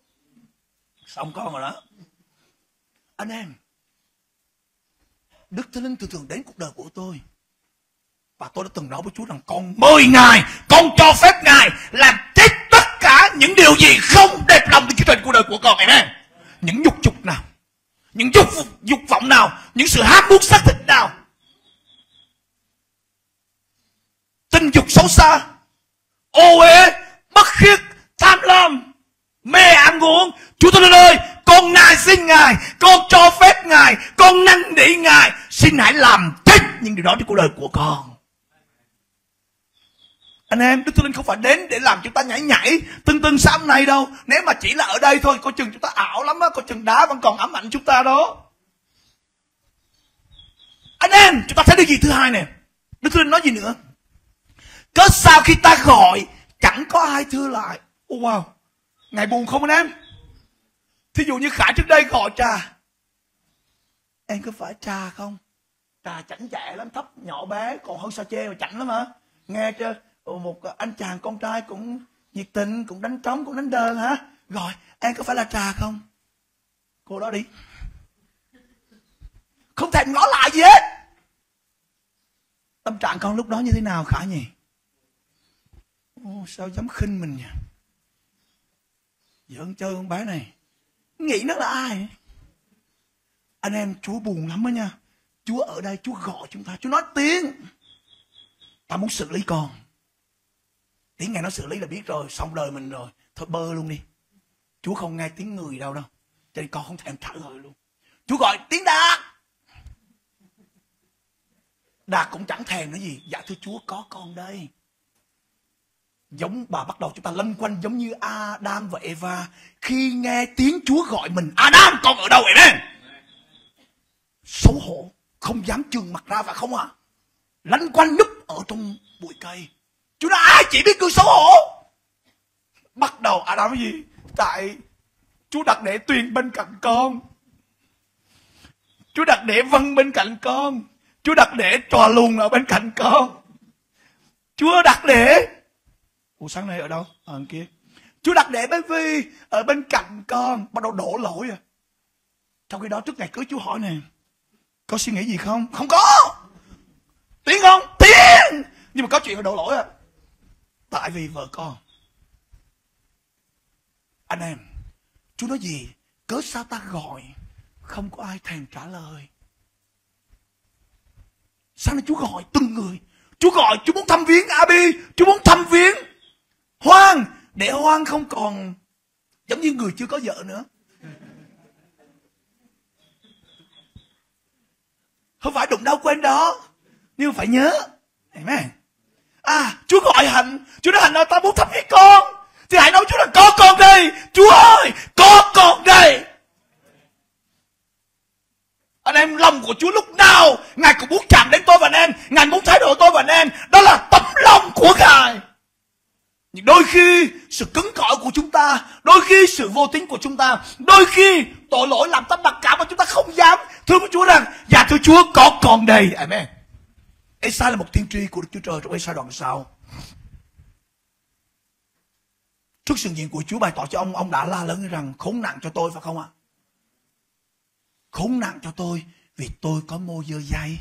Xong con rồi đó anh em đức thánh linh thường thường đến cuộc đời của tôi và tôi đã từng nói với Chúa rằng con mời Ngài, con cho phép Ngài làm chết tất cả những điều gì không đẹp lòng Đức chương trình cuộc đời của con. em Những dục dục nào, những dục dục vọng nào, những sự ham muốn xác thịt nào. Tình dục xấu xa, ô uế bất khiết tham lam mê ăn uống chúa tôi ơi con ngài xin ngài con cho phép ngài con năn nỉ ngài xin hãy làm thích những điều đó trong cuộc đời của con anh em đức thánh linh không phải đến để làm chúng ta nhảy nhảy tưng tưng sáng nay đâu nếu mà chỉ là ở đây thôi coi chừng chúng ta ảo lắm á coi chừng đá vẫn còn ám ảnh chúng ta đó anh em chúng ta thấy điều gì thứ hai nè đức thánh linh nói gì nữa Cớ sao khi ta gọi chẳng có ai thưa lại. Oh, wow. Ngài buồn không anh em? Thí dụ như Khải trước đây gọi trà. Em có phải trà không? Trà chảnh chẹ lắm, thấp nhỏ bé, còn hơn sao chê mà chảnh lắm hả? Nghe chưa? Một anh chàng con trai cũng nhiệt tình, cũng đánh trống, cũng đánh đơn hả? Rồi, em có phải là trà không? Cô đó đi. Không thèm ngó lại gì hết. Tâm trạng con lúc đó như thế nào Khải nhỉ? Ô, sao dám khinh mình nhỉ giỡn chơi con bé này nghĩ nó là ai? Anh em chúa buồn lắm đó nha. Chúa ở đây, chúa gọi chúng ta, chúa nói tiếng. Ta muốn xử lý con. Tiếng nghe nó xử lý là biết rồi, xong đời mình rồi. Thôi bơ luôn đi. Chúa không nghe tiếng người đâu đâu. Cho nên con không thèm trả lời luôn. Chúa gọi tiếng đạt. Đạt cũng chẳng thèm nữa gì. Dạ thưa chúa, có con đây giống bà bắt đầu chúng ta lân quanh giống như Adam và Eva. Khi nghe tiếng Chúa gọi mình, Adam, con ở đâu vậy nè? Xấu hổ, không dám trường mặt ra và không à. Lân quanh núp ở trong bụi cây. Chúng ta, ai chỉ biết cười xấu hổ? Bắt đầu Adam cái gì? Tại Chúa đặt để tuyền bên cạnh con. Chúa đặt để vân bên cạnh con. Chúa đặt để trò luồng ở bên cạnh con. Chúa đặt để Ủa sáng nay ở đâu? Ờ, ở kia. Chúa đặt để bé Vi ở bên cạnh con. Bắt đầu đổ lỗi à. Trong khi đó trước ngày cưới Chúa hỏi nè. Có suy nghĩ gì không? Không có. Tiếng không? Tiếng. Nhưng mà có chuyện đổ lỗi à. Tại vì vợ con. Anh em. Chúa nói gì? Cớ sao ta gọi? Không có ai thèm trả lời. Sao nay Chúa gọi từng người? Chúa gọi, Chúa muốn thăm viếng Abi, Chúa muốn thăm viếng Hoang! Để hoang không còn Giống như người chưa có vợ nữa. Không phải đụng đau quên đó, Nhưng phải nhớ. Amen. À Chúa gọi Hạnh. Chúa nói Hạnh ơi ta muốn thắp với con. Thì hãy nói Chúa là có con đây. Chúa ơi, có con đây. Anh em, lòng của Chúa lúc nào, Ngài cũng muốn chạm đến tôi và anh em. Ngài muốn thay đổi tôi và anh em. Đó là tấm lòng của Ngài nhưng đôi khi sự cứng cỏi của chúng ta, Đôi khi sự vô tính của chúng ta, Đôi khi tội lỗi làm ta mặc cảm Mà chúng ta không dám. Thưa với Chúa rằng Dạ thưa Chúa, có còn đây. Amen. Esai là một tiên tri của Đức Chúa Trời Trong Esai đoạn sau. Trước sự diện của Chúa, bày tỏ cho ông Ông đã la lớn rằng, khốn nạn cho tôi phải không ạ? Khốn nạn cho tôi Vì tôi có môi dơ dây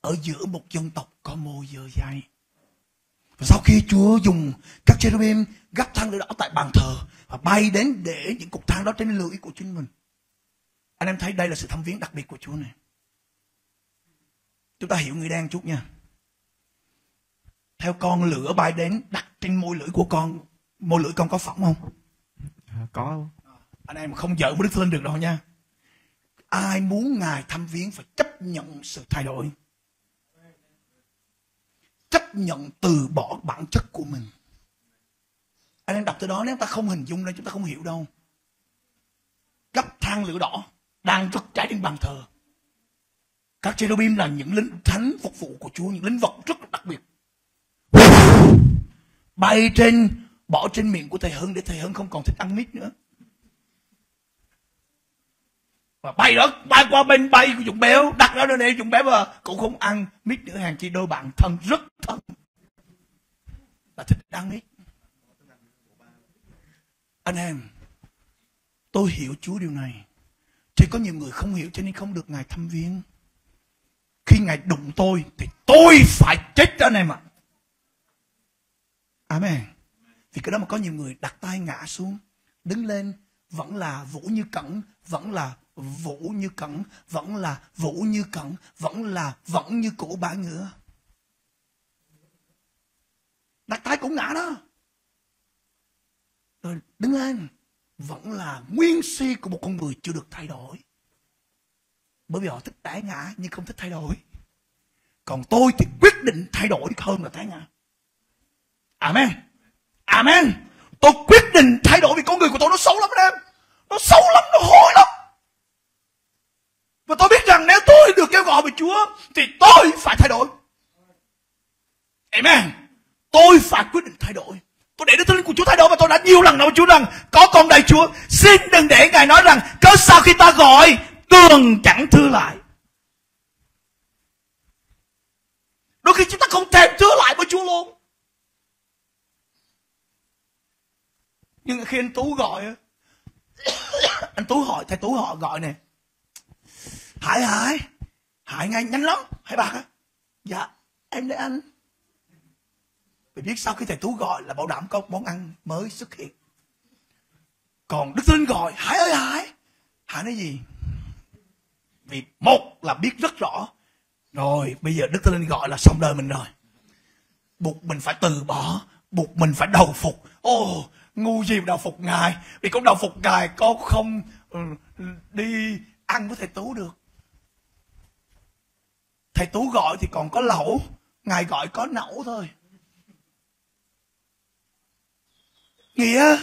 Ở giữa một dân tộc có môi dơ dây và sau khi Chúa dùng các cherubim gắp thang lửa đỏ tại bàn thờ và bay đến để những cục than đó trên lưỡi của chính mình. Anh em thấy đây là sự thăm viếng đặc biệt của Chúa này. Chúng ta hiểu người đen chút nha. Theo con lửa bay đến đặt trên môi lưỡi của con. Môi lưỡi con có phỏng không? À, có. Anh em không giỡn với Đức Thánh được đâu nha. Ai muốn Ngài thăm viếng phải chấp nhận sự thay đổi chấp nhận từ bỏ bản chất của mình. Anh em đọc từ đó, nếu ta không hình dung ra, chúng ta không hiểu đâu. Gấp than lửa đỏ đang rực cháy trên bàn thờ. Các cherubim là những lính thánh phục vụ của Chúa, những lính vật rất đặc biệt. Bay trên, bỏ trên miệng của thầy Hưng để thầy Hưng không còn thích ăn mít nữa và bay đó, bay qua bên bay của chúng béo, đặt ra nơi này chúng béo mà cũng không ăn mít nữa hàng chi đôi bạn thân rất thân. Là thích ăn mít anh em, tôi hiểu chúa điều này. Chỉ có nhiều người không hiểu cho nên không được ngài thăm viếng. Khi ngài đụng tôi, thì tôi phải chết anh em ạ. Amen. Vì cái đó mà có nhiều người đặt tay ngã xuống, đứng lên, vẫn là vũ như cẩn, vẫn là vũ như cẩn, vẫn là vũ như cẩn, vẫn là vẫn như cũ bả ngựa. Đặt tay cũng ngã đó. Rồi đứng lên, vẫn là nguyên si của một con người chưa được thay đổi. Bởi vì họ thích tái ngã, nhưng không thích thay đổi. Còn tôi thì quyết định thay đổi hơn là tái ngã. Amen. Amen. Tôi quyết định thay đổi vì con người của tôi nó xấu lắm anh em. Nó xấu lắm, nó hôi lắm và tôi biết rằng nếu tôi được kêu gọi bởi Chúa, thì tôi phải thay đổi. Amen. Tôi phải quyết định thay đổi. Tôi để Đức Thánh Linh của Chúa thay đổi và tôi đã nhiều lần nói với Chúa rằng, có con đầy Chúa. Xin đừng để Ngài nói rằng, cớ sao khi ta gọi, tường chẳng thưa lại. Đôi khi chúng ta không thèm thưa lại với Chúa luôn. Nhưng khi anh Tú gọi anh Tú hỏi, thầy Tú họ gọi nè Hải Hải. Hải ngay nhanh lắm. Hải bạc á. Dạ em đây anh. Vì biết sau khi thầy Tú gọi là bảo đảm có món ăn mới xuất hiện. Còn Đức Linh gọi Hải ơi Hải. Hải nói gì? Vì một là biết rất rõ. Rồi bây giờ Đức Linh gọi là xong đời mình rồi. Buộc mình phải từ bỏ Buộc mình phải đầu phục. Ô oh, ngu gì mà đầu phục ngài? Vì con đầu phục ngài con không ừ, đi ăn với thầy Tú được thầy tú gọi thì còn có lẩu. Ngài gọi có nẩu thôi. Nghĩa,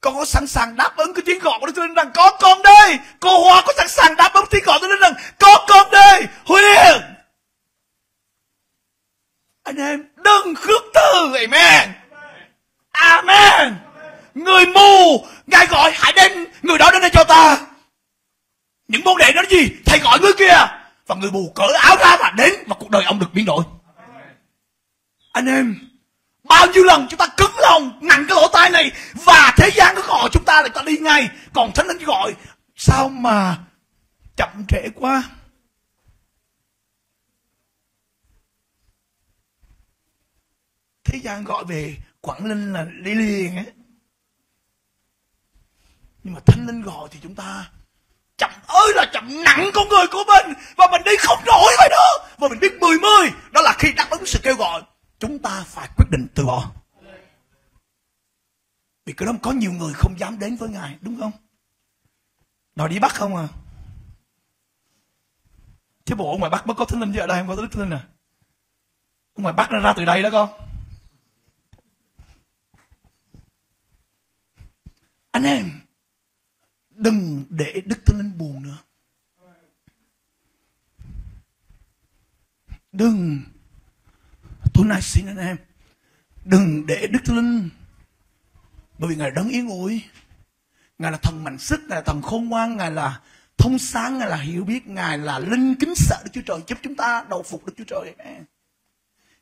con có sẵn sàng đáp ứng cái tiếng gọi của Đức Chúa rằng, có con đây! Cô Hoa có sẵn sàng đáp ứng tiếng gọi của Đức rằng, có con đây! Huyền! Anh em, đừng khước từ. Amen. Amen. Người mù, ngài gọi hãy đem người đó đến đây cho ta. Những môn đệ đó là gì? Thầy gọi người kia và người bù cởi áo ra và đến và cuộc đời ông được biến đổi. Anh em, bao nhiêu lần chúng ta cứng lòng, nặng cái lỗ tai này, và thế gian cứ gọi chúng ta để ta đi ngay. Còn thánh linh gọi, sao mà chậm trễ quá? Thế gian gọi về quảng linh là đi liền ấy. Nhưng mà thánh linh gọi thì chúng ta chậm ơi là chậm nặng con người của mình. Và mình đi không nổi vậy đó. Và mình biết mười mươi. Đó là khi đáp ứng sự kêu gọi. Chúng ta phải quyết định từ bỏ. Vì cái đó có nhiều người không dám đến với ngài, đúng không? Đòi đi bắt không à? Thế bộ ngoài bắt mới có thánh linh chứ ở đây không có thánh linh à? Ngoài bắt nó ra từ đây đó con. Anh em đừng để Đức Thánh Linh buồn nữa. đừng. Tôi nay xin anh em, đừng để đức thánh linh, bởi vì ngài đấng yên ủi. Ngài là thần mạnh sức, ngài là thần khôn ngoan, ngài là thông sáng, ngài là hiểu biết, ngài là linh kính sợ đức chúa trời, giúp chúng ta đầu phục đức chúa trời.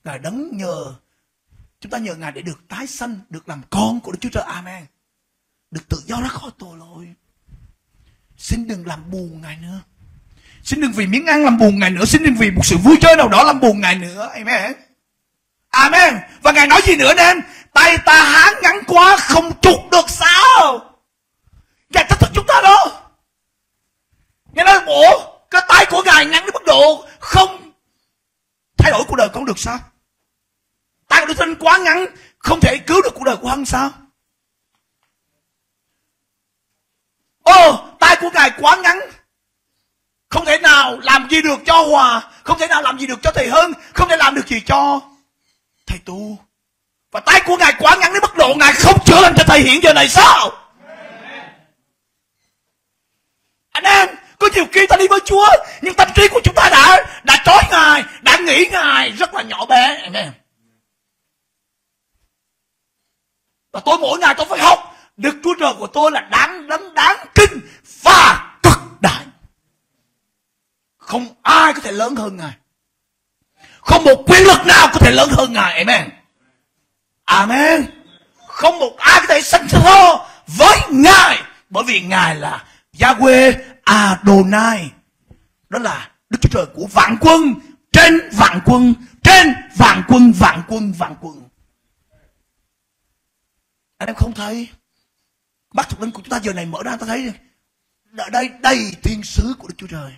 Ngài đấng nhờ, chúng ta nhờ ngài để được tái sanh, được làm con của đức chúa trời. Amen. Được tự do ra khỏi tội lỗi xin đừng làm buồn ngài nữa. Xin đừng vì miếng ăn làm buồn ngài nữa. Xin đừng vì một sự vui chơi nào đó làm buồn ngài nữa. Amen. Amen. Và ngài nói gì nữa nên tay ta hán ngắn quá, không chụp được sao? Ngài thách thức chúng ta đó. Ngài nói bộ cái tay của ngài ngắn đến mức độ không thay đổi cuộc đời con được sao? Tay của đức Thánh quá ngắn, không thể cứu được cuộc đời của hắn sao? Ô tay của Ngài quá ngắn. Không thể nào làm gì được cho Hòa. Không thể nào làm gì được cho Thầy hơn, Không thể làm được gì cho Thầy Tu. Và tay của Ngài quá ngắn đến mức độ Ngài không chữa lành cho Thầy hiện giờ này sao? Anh em, có nhiều khi ta đi với Chúa, nhưng tâm trí của chúng ta đã đã trói Ngài, đã nghĩ Ngài rất là nhỏ bé. Anh em. Và tôi mỗi ngày tôi phải học Đức Chúa Trời của tôi là đáng đấng đáng kinh và cực đại. Không ai có thể lớn hơn Ngài. Không một quyền lực nào có thể lớn hơn Ngài. Amen. Amen. Không một ai có thể sanh thô với Ngài. Bởi vì Ngài là Yahweh Adonai. Đó là Đức Chúa Trời của vạn quân. Trên vạn quân. Trên vạn quân, vạn quân, vạn quân. Anh em không thấy Mắt thuộc linh của chúng ta giờ này mở ra, ta thấy ở đây đầy thiên sứ của Đức Chúa Trời.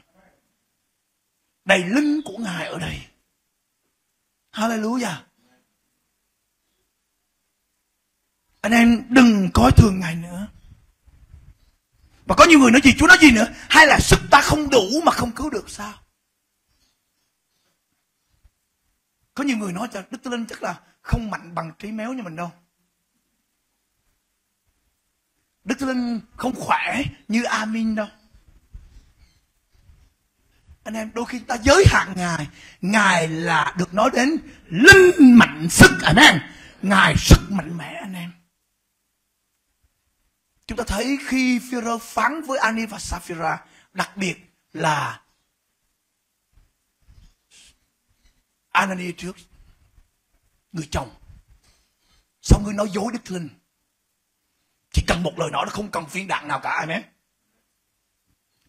Đầy linh của Ngài ở đây. Hallelujah. Anh em đừng coi thường Ngài nữa. Và có nhiều người nói gì, Chúa nói gì nữa Hay là sức ta không đủ mà không cứu được sao Có nhiều người nói cho Đức Tư Linh chắc là không mạnh bằng trí méo như mình đâu Đức Thánh Linh không khỏe như Amin đâu. Anh em đôi khi ta giới hạn Ngài Ngài là được nói đến linh mạnh sức anh em, Ngài sức mạnh mẽ anh em. Chúng ta thấy khi Führer phán với Ani và Sapphira Đặc biệt là Anani trước Người chồng. Xong người nói dối Đức Linh chỉ cần một lời nói nó không cần phiên đạn nào cả, amen.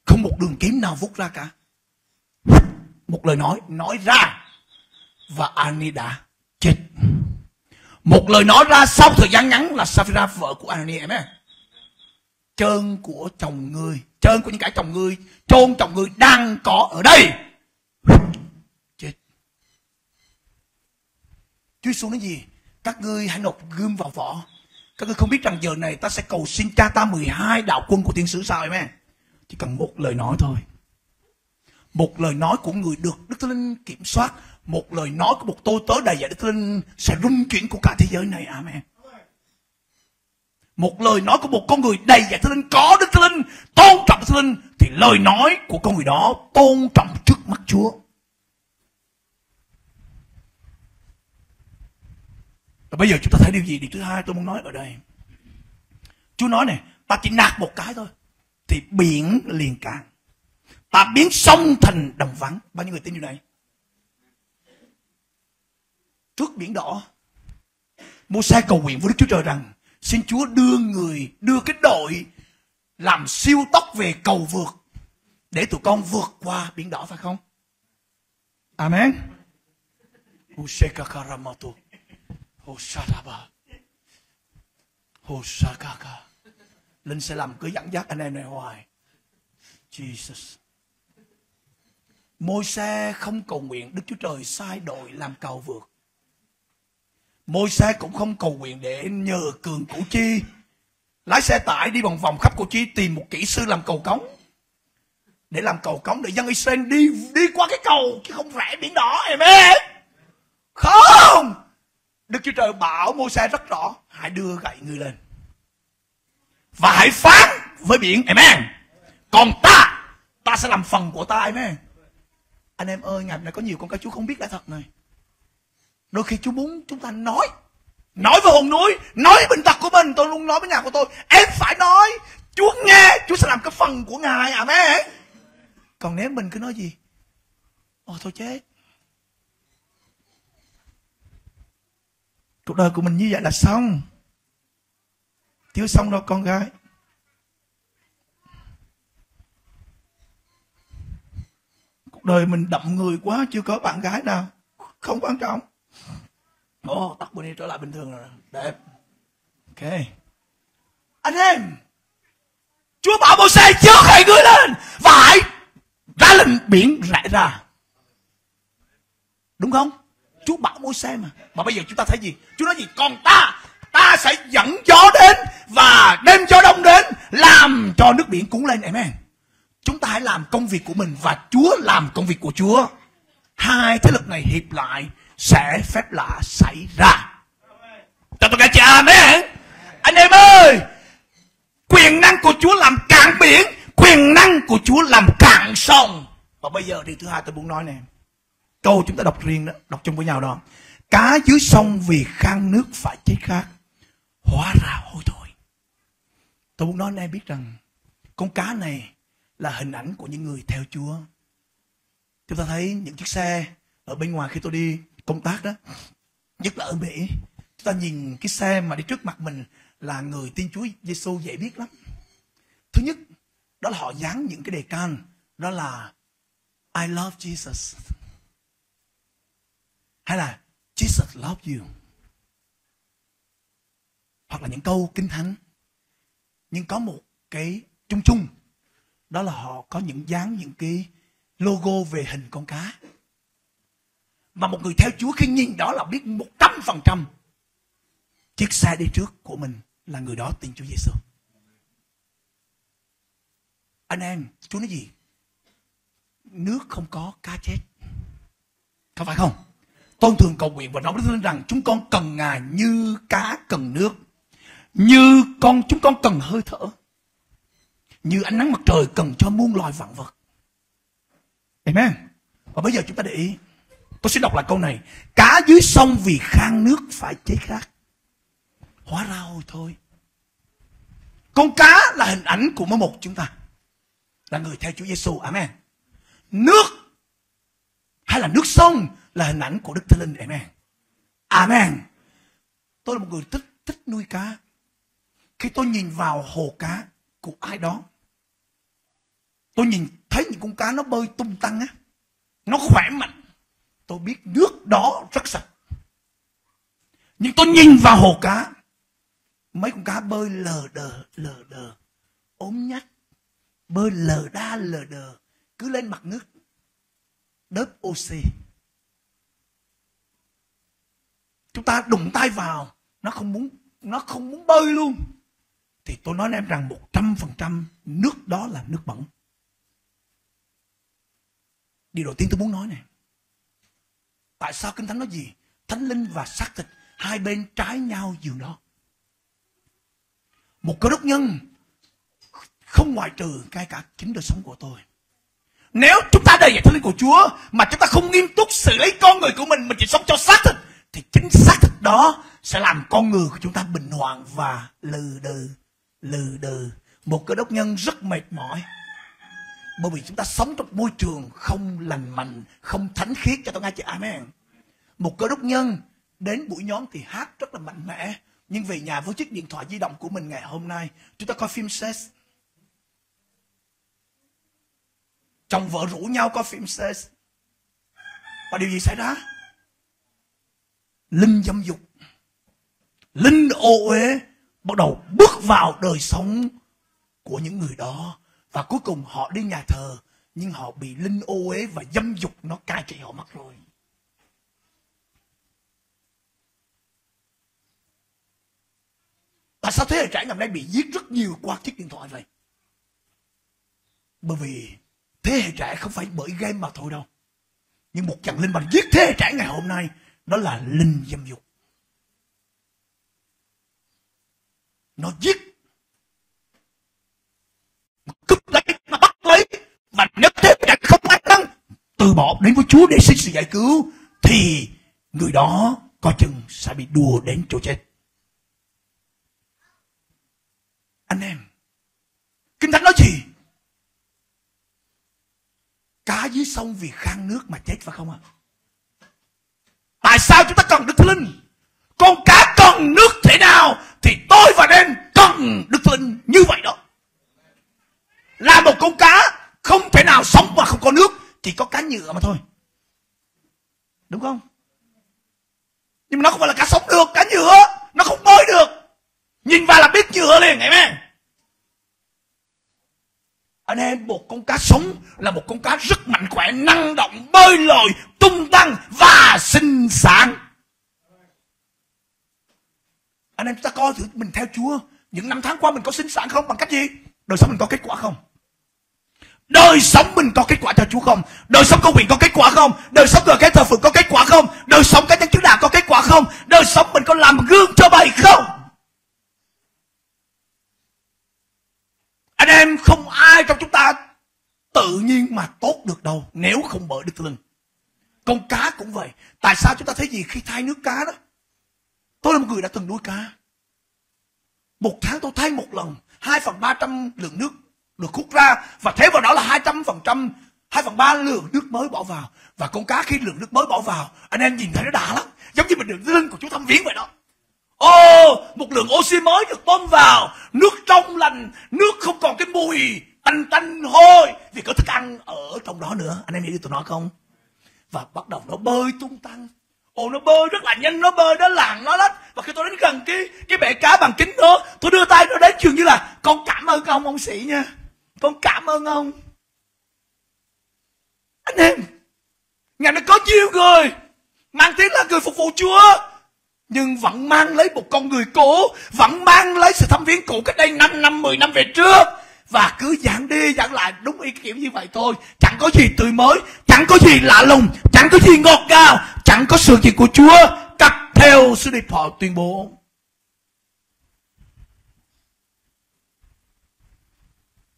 Không một đường kiếm nào vút ra cả. Một lời nói nói ra và Ani đã chết. Một lời nói ra sau thời gian ngắn là safira, vợ của ani em chân của chồng người chân của những cái chồng người chôn chồng người đang có ở đây. Chết. Chúa xuống nói gì? Các ngươi hãy nộp gươm vào vỏ các ngươi không biết rằng giờ này ta sẽ cầu xin cha ta 12 đạo quân của thiên sứ sao em Chỉ cần một lời nói thôi. Một lời nói của người được Đức Thánh Linh kiểm soát. Một lời nói của một tôi tớ đầy dạy Đức Thánh Linh sẽ rung chuyển của cả thế giới này. Amen. Một lời nói của một con người đầy dạy Thánh Linh có Đức Thánh Linh, tôn trọng Đức Thánh Linh thì lời nói của con người đó tôn trọng trước mắt Chúa. Và bây giờ chúng ta thấy điều gì? Điều thứ hai tôi muốn nói ở đây. Chúa nói này, ta chỉ nạt một cái thôi. Thì biển liền cạn. Ta biến sông thành đồng vắng. Bao nhiêu người tin điều này? Trước biển đỏ, mua xe cầu nguyện với Đức Chúa Trời rằng xin Chúa đưa người, đưa cái đội làm siêu tốc về cầu vượt để tụi con vượt qua biển đỏ phải không? Amen. Hosadaba. Hosakaka. Linh sẽ làm cứ dẫn dắt anh em này hoài. Jesus. Môi xe không cầu nguyện Đức Chúa Trời sai đội làm cầu vượt. Môi xe cũng không cầu nguyện để nhờ cường củ chi. Lái xe tải đi vòng vòng khắp củ chi tìm một kỹ sư làm cầu cống. Để làm cầu cống để dân Israel đi đi qua cái cầu chứ không rẽ biển đỏ em ơi. Không. Đức Chúa Trời bảo mô xe rất rõ, Hãy đưa gậy người lên Và hãy phán với biển. Amen. Còn ta Ta sẽ làm phần của ta, Amen. Anh em ơi, ngày này có nhiều con cái chú không biết lẽ thật này. Đôi khi chú muốn chúng ta nói nói với hồn núi, nói bệnh tật của mình. Tôi luôn nói với nhà của tôi, em phải nói, Chúa nghe, Chúa sẽ làm cái phần của ngài. Amen. Còn nếu mình cứ nói gì? Ồ, thôi chết. Cuộc đời của mình như vậy là xong. Chưa xong đâu con gái. Cuộc đời mình đậm người quá chưa có bạn gái nào. Không quan trọng. Ồ oh, tóc bên trở lại bình thường rồi. Đẹp. Ok. Anh em chúa bảo một xe trước hãy gửi lên. Và hãy ra lệnh biển rải ra. Đúng không chúa bảo môi xe mà. Mà bây giờ chúng ta thấy gì? Chúa nói gì? Còn ta ta sẽ dẫn gió đến và đem gió đông đến, làm cho nước biển cuốn lên. Amen. Chúng ta hãy làm công việc của mình và chúa làm công việc của chúa. Hai thế lực này hiệp lại sẽ phép lạ xảy ra. Cho tôi nghe chị amen. Anh em ơi, quyền năng của chúa làm cạn biển, quyền năng của chúa làm cạn sông. Và bây giờ điều thứ hai tôi muốn nói nè câu chúng ta đọc riêng đó, đọc chung với nhau đó. Cá dưới sông vì khăn nước phải chết khác, hóa ra hôi thôi tôi muốn nói anh em biết rằng, con cá này là hình ảnh của những người theo chúa. Chúng ta thấy những chiếc xe ở bên ngoài khi tôi đi công tác đó, nhất là ở mỹ, chúng ta nhìn cái xe mà đi trước mặt mình là người tin chúa giêsu dễ biết lắm. Thứ nhất, đó là họ dán những cái đề can, đó là I love Jesus hay là Jesus love you hoặc là những câu kinh thánh nhưng có một cái chung chung đó là họ có những dáng những cái logo về hình con cá mà một người theo Chúa khi nhìn đó là biết một trăm phần trăm chiếc xe đi trước của mình là người đó tin Chúa Giêsu. Anh em, Chúa nói gì? Nước không có cá chết. Có phải không? Con thường cầu nguyện và nói với rằng chúng con cần Ngài như cá cần nước. Như con, chúng con cần hơi thở. Như ánh nắng mặt trời cần cho muôn loài vạn vật. Amen. Và bây giờ chúng ta để ý. Tôi sẽ đọc lại câu này. Cá dưới sông vì khang nước phải chết khác. Hóa ra hồi thôi. Con cá là hình ảnh của mỗi một chúng ta. Là người theo Chúa Giêsu. Amen. Nước hay là nước sông là hình ảnh của Đức Thánh Linh. Amen. Amen. Tôi là một người thích thích nuôi cá. Khi tôi nhìn vào hồ cá của ai đó, tôi nhìn thấy những con cá nó bơi tung tăng á, nó khỏe mạnh. Tôi biết nước đó rất sạch. Nhưng tôi nhìn vào hồ cá, mấy con cá bơi lờ đờ, lờ đờ, ốm nhách, bơi lờ đa lờ đờ, cứ lên mặt nước, đớp oxy. Chúng ta đụng tay vào, nó không muốn nó không muốn bơi luôn. Thì tôi nói em rằng một trăm phần trăm nước đó là nước bẩn. Điều đầu tiên tôi muốn nói này. Tại sao Kinh Thánh nói gì? Thánh linh và xác thịt hai bên trái nhau giường đó. Một cơ đốc nhân không ngoại trừ ngay cả chính đời sống của tôi. Nếu chúng ta đầy dạy thánh linh của Chúa mà chúng ta không nghiêm túc xử lý con người của mình, mình chỉ sống cho xác thịt, thì chính xác thịt đó sẽ làm con người của chúng ta bình hoạn và lừ đừ, lừ đừ. Một cơ đốc nhân rất mệt mỏi. Bởi vì chúng ta sống trong môi trường không lành mạnh, không thánh khiết cho tôi nghe chị Amen. Một cơ đốc nhân đến buổi nhóm thì hát rất là mạnh mẽ. Nhưng về nhà với chiếc điện thoại di động của mình ngày hôm nay, chúng ta coi phim sex. Chồng vợ rủ nhau coi phim sex. Và điều gì xảy ra? Linh dâm dục. Linh ô uế bắt đầu bước vào đời sống của những người đó. Và cuối cùng họ đi nhà thờ, nhưng họ bị linh ô uế và dâm dục nó cai trị họ mất rồi. Tại sao thế hệ trẻ ngày nay bị giết rất nhiều qua chiếc điện thoại vậy? Bởi vì thế hệ trẻ không phải bởi game mà thôi đâu. Nhưng một chàng linh mà giết thế hệ trẻ ngày hôm nay đó là linh dâm dục nó giết cướp lấy mà bắt lấy và nếu thế này không ai tăng từ bỏ đến với Chúa để xin sự giải cứu thì người đó có chừng sẽ bị đùa đến chỗ chết. Anh em, Kinh Thánh nói gì? Cá dưới sông vì khang nước mà chết phải không ạ? Tại sao chúng ta cần Đức Thánh Linh? Con cá cần nước thế nào thì tôi và đen cần Đức Thánh Linh như vậy đó. Là một con cá không thể nào sống mà không có nước, chỉ có cá nhựa mà thôi. Đúng không? Nhưng mà nó không phải là cá sống được, cá nhựa, nó không bơi được. Nhìn vào là biết nhựa liền, amen. Anh em, một con cá sống là một con cá rất mạnh khỏe, năng động, bơi lội, tung tăng và sinh sản. Anh em chúng ta coi thử mình theo Chúa. Những năm tháng qua mình có sinh sản không? Bằng cách gì? Đời sống mình có kết quả không? Đời sống mình có kết quả cho Chúa không? Đời sống công việc có kết quả không? Đời sống người cái thờ phượng có kết quả không? Đời sống cá nhân chức đạo có kết quả không? Đời sống mình có làm gương cho bầy không? Anh em không ai trong chúng ta tự nhiên mà tốt được đâu, nếu không bởi Đức Thánh Linh. Con cá cũng vậy. Tại sao chúng ta thấy gì khi thay nước cá đó? Tôi là một người đã từng nuôi cá. Một tháng tôi thay một lần. hai phần ba trăm lượng nước được hút ra. Và thế vào đó là hai trăm phần trăm. hai phần ba lượng nước mới bỏ vào. Và con cá khi lượng nước mới bỏ vào. Anh em nhìn thấy nó đã lắm. Giống như mình được linh của chú thăm viếng vậy đó. Ô, một lượng oxy mới được bơm vào, nước trong lành, nước không còn cái mùi tanh tanh hôi vì có thức ăn ở trong đó nữa. Anh em hiểu tôi nói không? Và bắt đầu nó bơi tung tăng. Ồ nó bơi rất là nhanh, nó bơi nó lặn nó lách. Và khi tôi đến gần cái cái bể cá bằng kính đó, tôi đưa tay nó đến trường như là con cảm ơn ông ông sĩ nha. Con cảm ơn ông. Anh em, ngày nó có nhiều người mang tiếng là người phục vụ Chúa nhưng vẫn mang lấy một con người cũ vẫn mang lấy sự thâm viếng cũ cách đây 5 năm 10 năm về trước. Và cứ giảng đi giảng lại đúng ý kiểu như vậy thôi. Chẳng có gì tươi mới, chẳng có gì lạ lùng, chẳng có gì ngọt ngào, chẳng có sự gì của chúa. Cắt theo sứ điệp họ tuyên bố.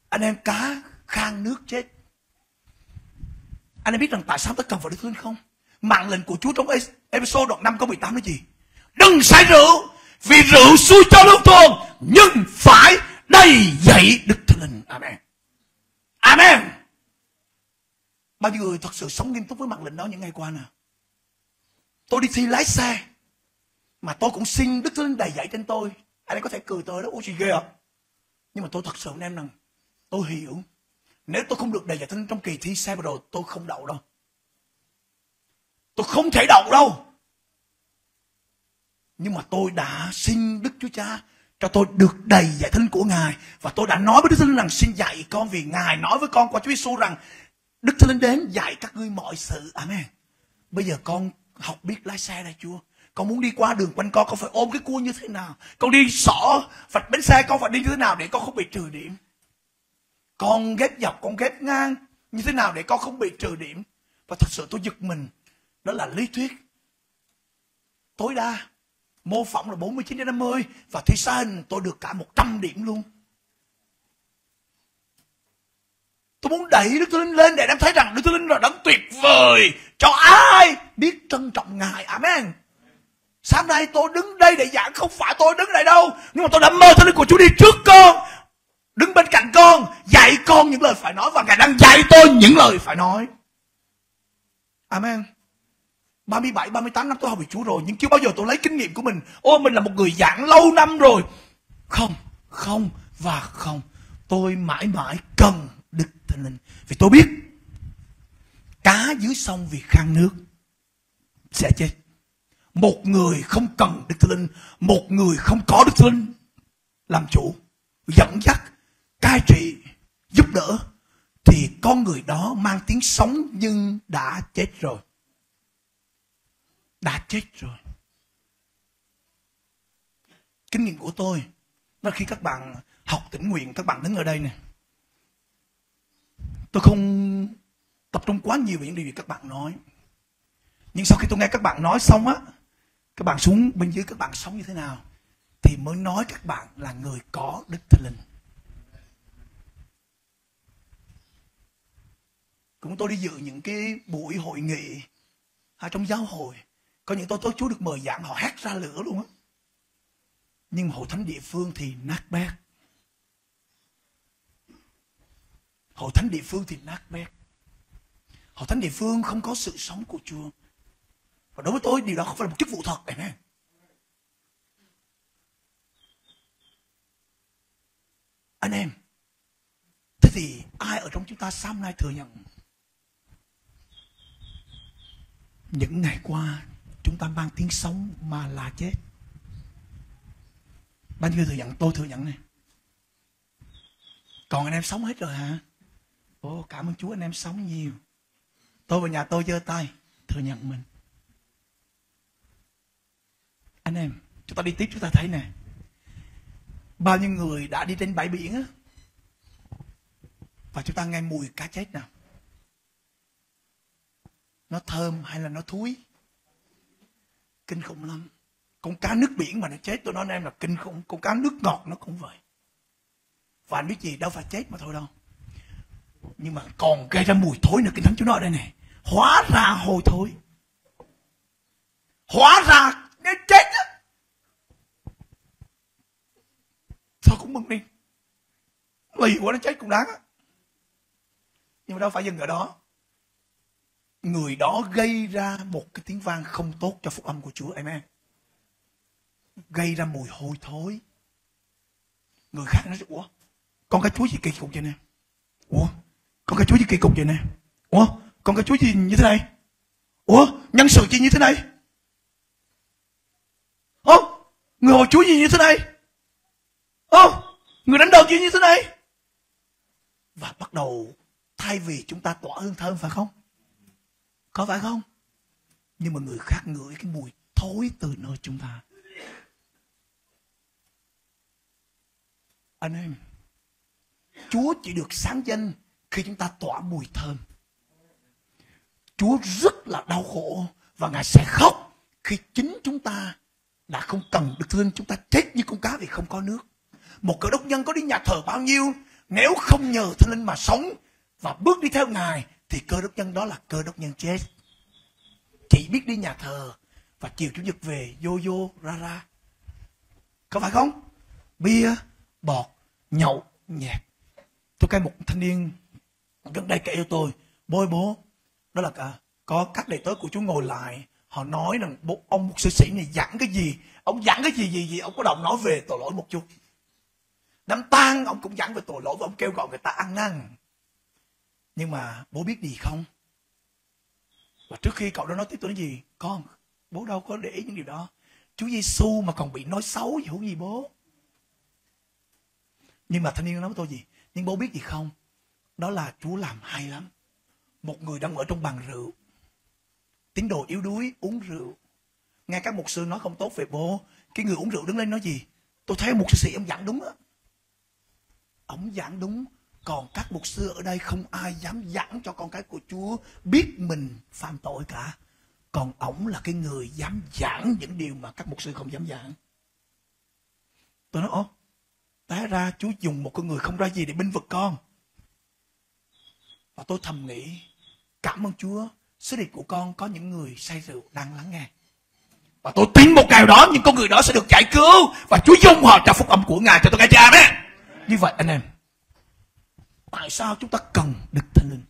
Anh em cá khang nước chết. Anh em biết rằng tại sao tất cần phải đức tin không? Mạng lệnh của chúa trong episode đoạn 5 có 18 là gì? Đừng say rượu, vì rượu xui cho lương tuồng, nhưng phải đầy dậy đức thánh linh. Amen. Amen. Bao nhiêu người thật sự sống nghiêm túc với mặt lệnh đó những ngày qua nè? Tôi đi thi lái xe, mà tôi cũng xin đức thánh linh đầy dạy trên tôi. Anh em có thể cười tôi đó, ôi, chị ghê à nhưng mà tôi thật sự anh em rằng, tôi hiểu, nếu tôi không được đầy dạy thánh trong kỳ thi xe vừa rồi, tôi không đậu đâu. Tôi không thể đậu đâu nhưng mà tôi đã xin Đức Chúa Cha cho tôi được đầy giải thánh của Ngài và tôi đã nói với Đức Thánh Linh rằng xin dạy con vì Ngài nói với con qua Chúa Giêsu rằng Đức Thánh Linh đến dạy các ngươi mọi sự. Amen. Bây giờ con học biết lái xe đây Chúa. Con muốn đi qua đường quanh con, con phải ôm cái cua như thế nào? Con đi xỏ vạch bánh xe con phải đi như thế nào để con không bị trừ điểm? Con ghép dọc, con ghép ngang như thế nào để con không bị trừ điểm? Và thật sự tôi giật mình. Đó là lý thuyết tối đa mô phỏng là 49 đến 50 và thi sinh tôi được cả 100 điểm luôn. Tôi muốn đẩy Đức Thánh Linh lên để em thấy rằng Đức Thánh Linh là đấng tuyệt vời cho ai biết trân trọng Ngài. Amen. Sáng nay tôi đứng đây để giảng, không phải tôi đứng đây đâu. Nhưng mà tôi đã mơ Thánh Linh của Chúa đi trước con. Đứng bên cạnh con. Dạy con những lời phải nói. Và Ngài đang dạy tôi những lời phải nói. Amen. 37, 38 năm tôi học về Chúa rồi Nhưng chưa bao giờ tôi lấy kinh nghiệm của mình. Ô mình là một người giảng lâu năm rồi. Không, không và không. Tôi mãi mãi cần Đức Thánh Linh. Vì tôi biết Cá dưới sông vì khang nước Sẽ chết. Một người không cần Đức Thánh Linh Một người không có Đức Thánh Linh Làm chủ Dẫn dắt Cai trị Giúp đỡ Thì con người đó mang tiếng sống Nhưng đã chết rồi đã chết rồi. Kinh nghiệm của tôi là khi các bạn học tỉnh nguyện, các bạn đứng ở đây nè. Tôi không tập trung quá nhiều về những điều các bạn nói. Nhưng sau khi tôi nghe các bạn nói xong á, các bạn xuống bên dưới các bạn sống như thế nào thì mới nói các bạn là người có Đức Thánh Linh. cũng tôi đi dự những cái buổi hội nghị ở trong giáo hội có những tôi tôi chú được mời giảng, họ hát ra lửa luôn á. Nhưng hội thánh địa phương thì nát bét. Hội thánh địa phương thì nát bét. Hội thánh địa phương không có sự sống của Chúa. Và đối với tôi, điều đó không phải là một chức vụ thật này anh em, thế thì ai ở trong chúng ta sáng nay thừa nhận? Những ngày qua chúng ta mang tiếng sống mà là chết. Bao nhiêu thừa nhận? Tôi thừa nhận này còn anh em sống hết rồi hả? Ồ, cảm ơn chúa anh em sống nhiều. Tôi vào nhà tôi giơ tay, thừa nhận mình. Anh em, chúng ta đi tiếp, chúng ta thấy nè. Bao nhiêu người đã đi trên bãi biển á? Và chúng ta nghe mùi cá chết nào. Nó thơm hay là nó thúi? Kinh khủng lắm. Con cá nước biển mà nó chết tôi nói anh em là kinh khủng. Con cá nước ngọt nó cũng vậy. Và anh biết gì? Đâu phải chết mà thôi đâu. Nhưng mà còn gây ra mùi thối nữa. Kinh thánh chúa nói đây này hóa ra hôi thối. Hóa ra nó chết á. Thôi cũng mừng đi. Lì quá, nó chết cũng đáng á. Nhưng mà đâu phải dừng ở đó người đó gây ra một cái tiếng vang không tốt cho phúc âm của Chúa. Amen. Gây ra mùi hôi thối. Người khác nói, Ủa, con cái Chúa gì kỳ cục vậy nè? Ủa, con cái Chúa gì kỳ cục vậy nè? Ủa, con cái Chúa gì như thế này? Ủa, nhân sự gì như thế này? Ủa, người hồi Chúa gì như thế này? Ủa, người đánh đầu gì như thế này? Và bắt đầu thay vì chúng ta tỏa hương thơm phải không? Có phải không? Nhưng mà người khác ngửi cái mùi thối từ nơi chúng ta. Anh em, Chúa chỉ được sáng danh khi chúng ta tỏa mùi thơm. Chúa rất là đau khổ và Ngài sẽ khóc khi chính chúng ta đã không cần được thương chúng ta chết như con cá vì không có nước. Một cơ đốc nhân có đi nhà thờ bao nhiêu nếu không nhờ thánh linh mà sống và bước đi theo Ngài thì cơ đốc nhân đó là cơ đốc nhân chết. Chỉ biết đi nhà thờ và chiều chủ nhật về, vô vô, ra ra. Có phải không? Bia, bọt, nhậu, nhạc. Tôi cái một thanh niên gần đây kể cho tôi, bôi bố, đó là cả có các đệ tớ của chú ngồi lại, họ nói rằng bố, ông một sư sĩ này giảng cái gì, ông giảng cái gì gì gì, ông có đồng nói về tội lỗi một chút. Đám tang ông cũng giảng về tội lỗi và ông kêu gọi người ta ăn năn nhưng mà bố biết gì không? Và trước khi cậu đó nói tiếp tôi nói gì? Con, bố đâu có để ý những điều đó. Chúa Giêsu mà còn bị nói xấu gì hữu gì bố. Nhưng mà thanh niên nói với tôi gì? Nhưng bố biết gì không? Đó là Chúa làm hay lắm. Một người đang ở trong bàn rượu. Tín đồ yếu đuối uống rượu. Nghe các mục sư nói không tốt về bố. Cái người uống rượu đứng lên nói gì? Tôi thấy mục sư sĩ ông giảng đúng á. Ông giảng đúng còn các mục sư ở đây không ai dám giảng cho con cái của Chúa biết mình phạm tội cả. Còn ổng là cái người dám giảng những điều mà các mục sư không dám giảng. Tôi nói, ô, té ra Chúa dùng một con người không ra gì để binh vực con. Và tôi thầm nghĩ, cảm ơn Chúa, sứ điệp của con có những người say rượu đang lắng nghe. Và tôi tin một ngày đó những con người đó sẽ được giải cứu và Chúa dùng họ trả phúc âm của Ngài cho tôi nghe cha đấy. Như vậy anh em, tại sao chúng ta cần Đức Thánh Linh.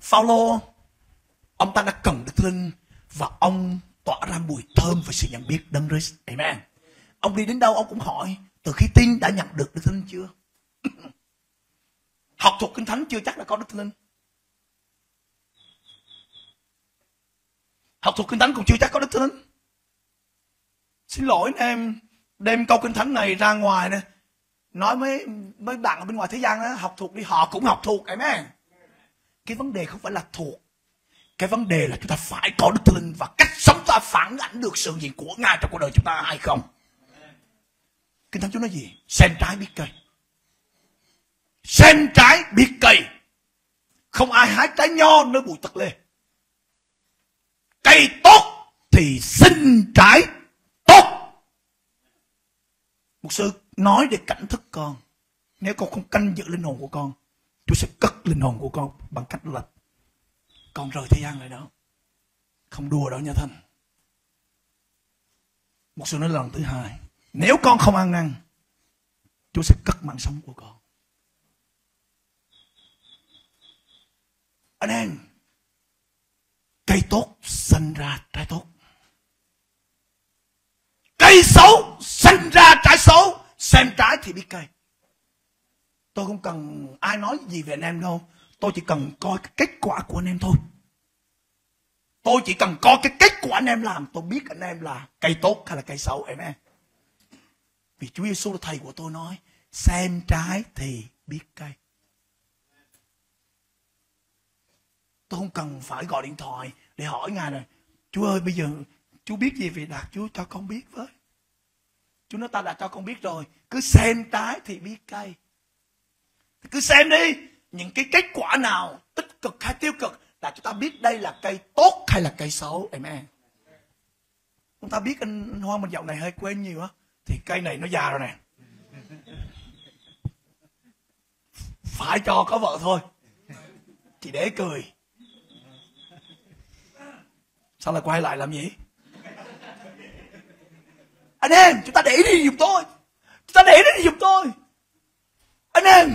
Phaolô ông ta đã cần Đức Thánh Linh và ông tỏa ra mùi thơm về sự nhận biết Đấng Christ. Amen. Ông đi đến đâu ông cũng hỏi từ khi tin đã nhận được Đức Thánh Linh chưa? Học thuộc Kinh Thánh chưa chắc là có Đức Thánh Linh. Học thuộc Kinh Thánh cũng chưa chắc có Đức Thánh Linh. Xin lỗi anh em, đem câu Kinh Thánh này ra ngoài nè nói mấy mấy bạn ở bên ngoài thế gian đó, học thuộc đi họ cũng học thuộc amen. Cái vấn đề không phải là thuộc. Cái vấn đề là chúng ta phải có đức linh và cách sống ta phản ảnh được sự diện của ngài trong cuộc đời chúng ta hay không. Kinh thánh chúa nói gì? Xem trái biết cây. Xem trái biết cây. Không ai hái trái nho nơi bụi tật lê. Cây tốt thì sinh trái tốt. Một sư nói để cảnh thức con. Nếu con không canh giữ linh hồn của con, Chúa sẽ cất linh hồn của con bằng cách là con rời thế gian này đó. Không đùa đâu nha thân một sự nói lần thứ hai, nếu con không ăn năn, Chúa sẽ cất mạng sống của con. Anh em, cây tốt sinh ra trái tốt. Cây xấu sinh ra trái xấu xem trái thì biết cây. Tôi không cần ai nói gì về anh em đâu. Tôi chỉ cần coi cái kết quả của anh em thôi. Tôi chỉ cần coi cái kết quả anh em làm, tôi biết anh em là cây tốt hay là cây xấu em em vì Chúa Giêsu là thầy của tôi nói, xem trái thì biết cây. Tôi không cần phải gọi điện thoại để hỏi ngài này Chúa ơi, bây giờ Chúa biết gì về đạt Chúa cho con biết với. Chúa nói, ta đã cho con biết rồi. Cứ xem trái thì biết cây. Cứ xem đi, những cái kết quả nào tích cực hay tiêu cực là chúng ta biết đây là cây tốt hay là cây xấu. Amen. Chúng ta biết anh hoa mình dạo này hơi quên nhiều á. Thì cây này nó già rồi nè. Phải cho có vợ thôi. Chỉ để cười. Sao lại quay lại làm gì? Anh em, chúng ta để đi giùm tôi. Chúng ta để đi giùm tôi. Anh em,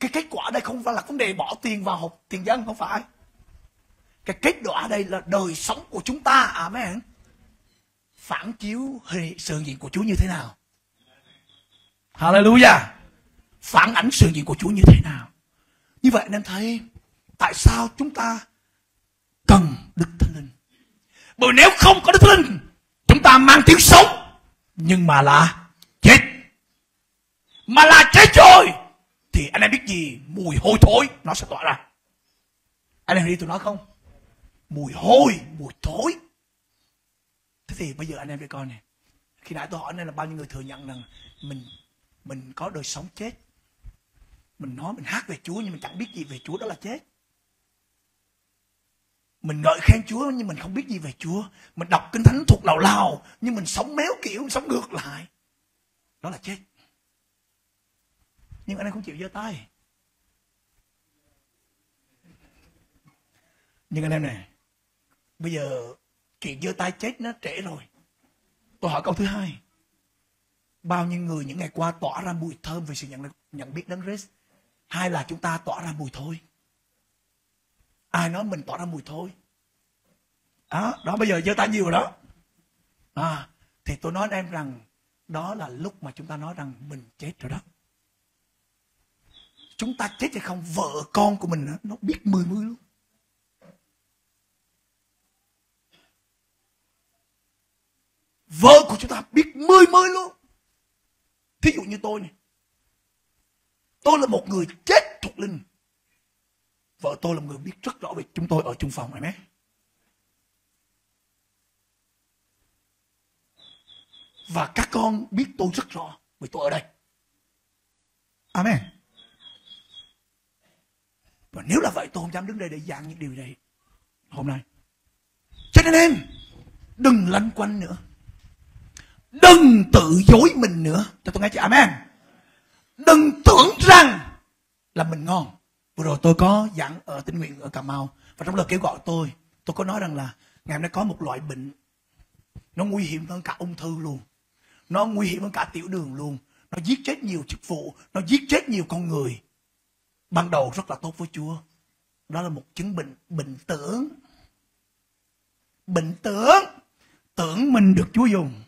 cái kết quả đây không phải là vấn đề bỏ tiền vào hộp tiền dân, không phải. Cái kết quả đây là đời sống của chúng ta, amen. Phản chiếu sự diện của Chúa như thế nào? Hallelujah. Phản ảnh sự diện của Chúa như thế nào? Như vậy nên thấy, tại sao chúng ta cần Đức Thánh Linh? Bởi nếu không có Đức Thánh Linh, chúng ta mang tiếng sống nhưng mà là chết. Mà là chết rồi. Thì anh em biết gì? Mùi hôi thối, nó sẽ tỏa ra. Anh em đi tôi nói không? Mùi hôi, mùi thối. Thế thì bây giờ anh em đi coi này khi nãy tôi hỏi nên là bao nhiêu người thừa nhận rằng mình mình có đời sống chết? Mình nói mình hát về Chúa nhưng mình chẳng biết gì về Chúa đó là chết mình ngợi khen Chúa nhưng mình không biết gì về Chúa. Mình đọc kinh thánh thuộc lào lào nhưng mình sống méo kiểu sống ngược lại. Đó là chết. Nhưng anh em không chịu giơ tay. Nhưng anh em này bây giờ chuyện giơ tay chết nó trễ rồi. Tôi hỏi câu thứ hai. Bao nhiêu người những ngày qua tỏa ra mùi thơm về sự nhận nhận biết đấng Christ? Hay là chúng ta tỏa ra mùi thôi? Ai nói mình tỏ ra mùi thôi đó đó, bây giờ giơ tay nhiều rồi đó. À thì tôi nói em rằng đó là lúc mà chúng ta nói rằng mình chết rồi đó. Chúng ta chết hay không, vợ con của mình nó biết mười mươi luôn. Vợ của chúng ta biết mười mươi luôn. Thí dụ như tôi này tôi là một người chết thuộc linh vợ tôi là một người biết rất rõ về chúng tôi ở chung phòng này và các con biết tôi rất rõ vì tôi ở đây. Amen. Và nếu là vậy tôi không dám đứng đây để giảng những điều này hôm nay. Cho nên em, đừng lanh quanh nữa. Đừng tự dối mình nữa. Cho tôi nghe chị, amen. Đừng tưởng rằng là mình ngon vừa rồi tôi có giảng ở tỉnh nguyện, ở cà mau. Và trong lời kêu gọi tôi tôi có nói rằng là ngày hôm nay có một loại bệnh. Nó nguy hiểm hơn cả ung thư luôn. Nó nguy hiểm hơn cả tiểu đường luôn. Nó giết chết nhiều chức vụ. Nó giết chết nhiều con người. Ban đầu rất là tốt với chúa. Đó là một chứng bệnh bệnh tưởng. Bệnh tưởng. Tưởng mình được chúa dùng.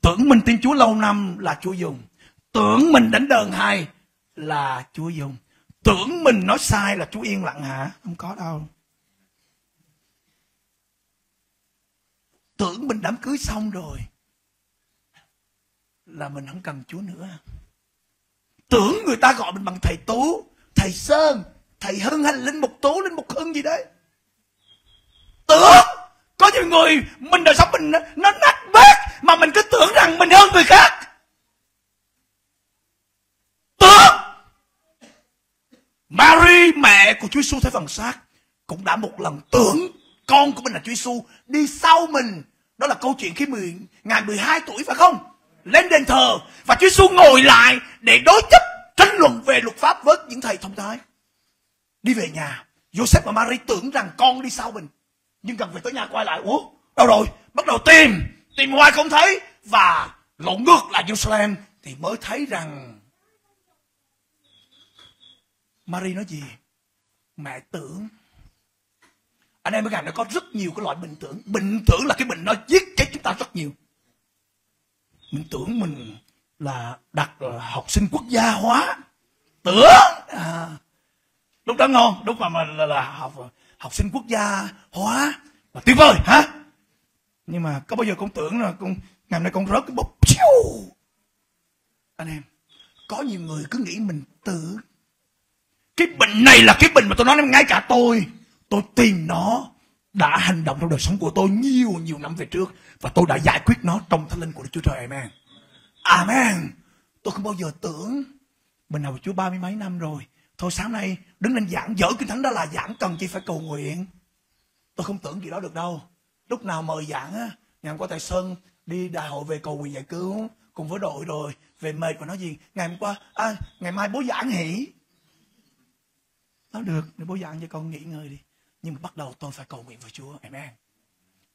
Tưởng mình tin chúa lâu năm là chúa dùng. Tưởng mình đánh đờn hay là chúa dùng tưởng mình nói sai là chúa yên lặng hả? Không có đâu. Tưởng mình đám cưới xong rồi là mình không cần chúa nữa. Tưởng người ta gọi mình bằng thầy tú thầy sơn thầy hưng hay linh mục tú linh mục hưng gì đấy. Tưởng! Có nhiều người mình đời sống mình nó, nó nát bét mà mình cứ tưởng rằng mình hơn người khác tưởng Mary mẹ của Chúa Giêsu thấy phần xác cũng đã một lần tưởng con của mình là Chúa Giêsu đi sau mình. Đó là câu chuyện khi 10, ngài 12 tuổi phải không? Lên đền thờ và Chúa Giêsu ngồi lại để đối chất tranh luận về luật pháp với những thầy thông thái. Đi về nhà Joseph và Mary tưởng rằng con đi sau mình nhưng gần về tới nhà quay lại ủa đâu rồi? Bắt đầu tìm tìm hoài không thấy. Và lộn ngược lại Jerusalem thì mới thấy rằng Mary nói gì? Mẹ tưởng. Anh em mới rằng nó có rất nhiều cái loại bệnh tưởng. Bệnh tưởng là cái bệnh nó giết chết chúng ta rất nhiều. Mình tưởng mình là đặt là học sinh quốc gia hóa. Tưởng. À, lúc đó ngon lúc mà, mà là, là học học sinh quốc gia hóa. Là tuyệt vời hả? Nhưng mà có bao giờ con tưởng là con ngày hôm nay con rớt cái bốc chiu. Anh em có nhiều người cứ nghĩ mình tưởng cái bệnh này là cái bệnh mà tôi nói ngay cả tôi. Tôi tìm nó đã hành động trong đời sống của tôi nhiều nhiều năm về trước. Và tôi đã giải quyết nó trong thánh linh của Đức Chúa Trời. Amen. Amen. Tôi không bao giờ tưởng mình nào Chúa ba mươi mấy năm rồi. Thôi sáng nay đứng lên giảng dở kinh thánh đó là giảng cần chỉ phải cầu nguyện. Tôi không tưởng gì đó được đâu. Lúc nào mời giảng á ngày hôm qua tại sơn đi đại hội về cầu nguyện giải cứu cùng với đội rồi về mệt và nói gì ngày hôm qua à, ngày mai bố giảng hỉ nó được, để bố giảng cho con nghỉ ngơi đi. Nhưng mà bắt đầu tôi phải cầu nguyện với Chúa. Amen.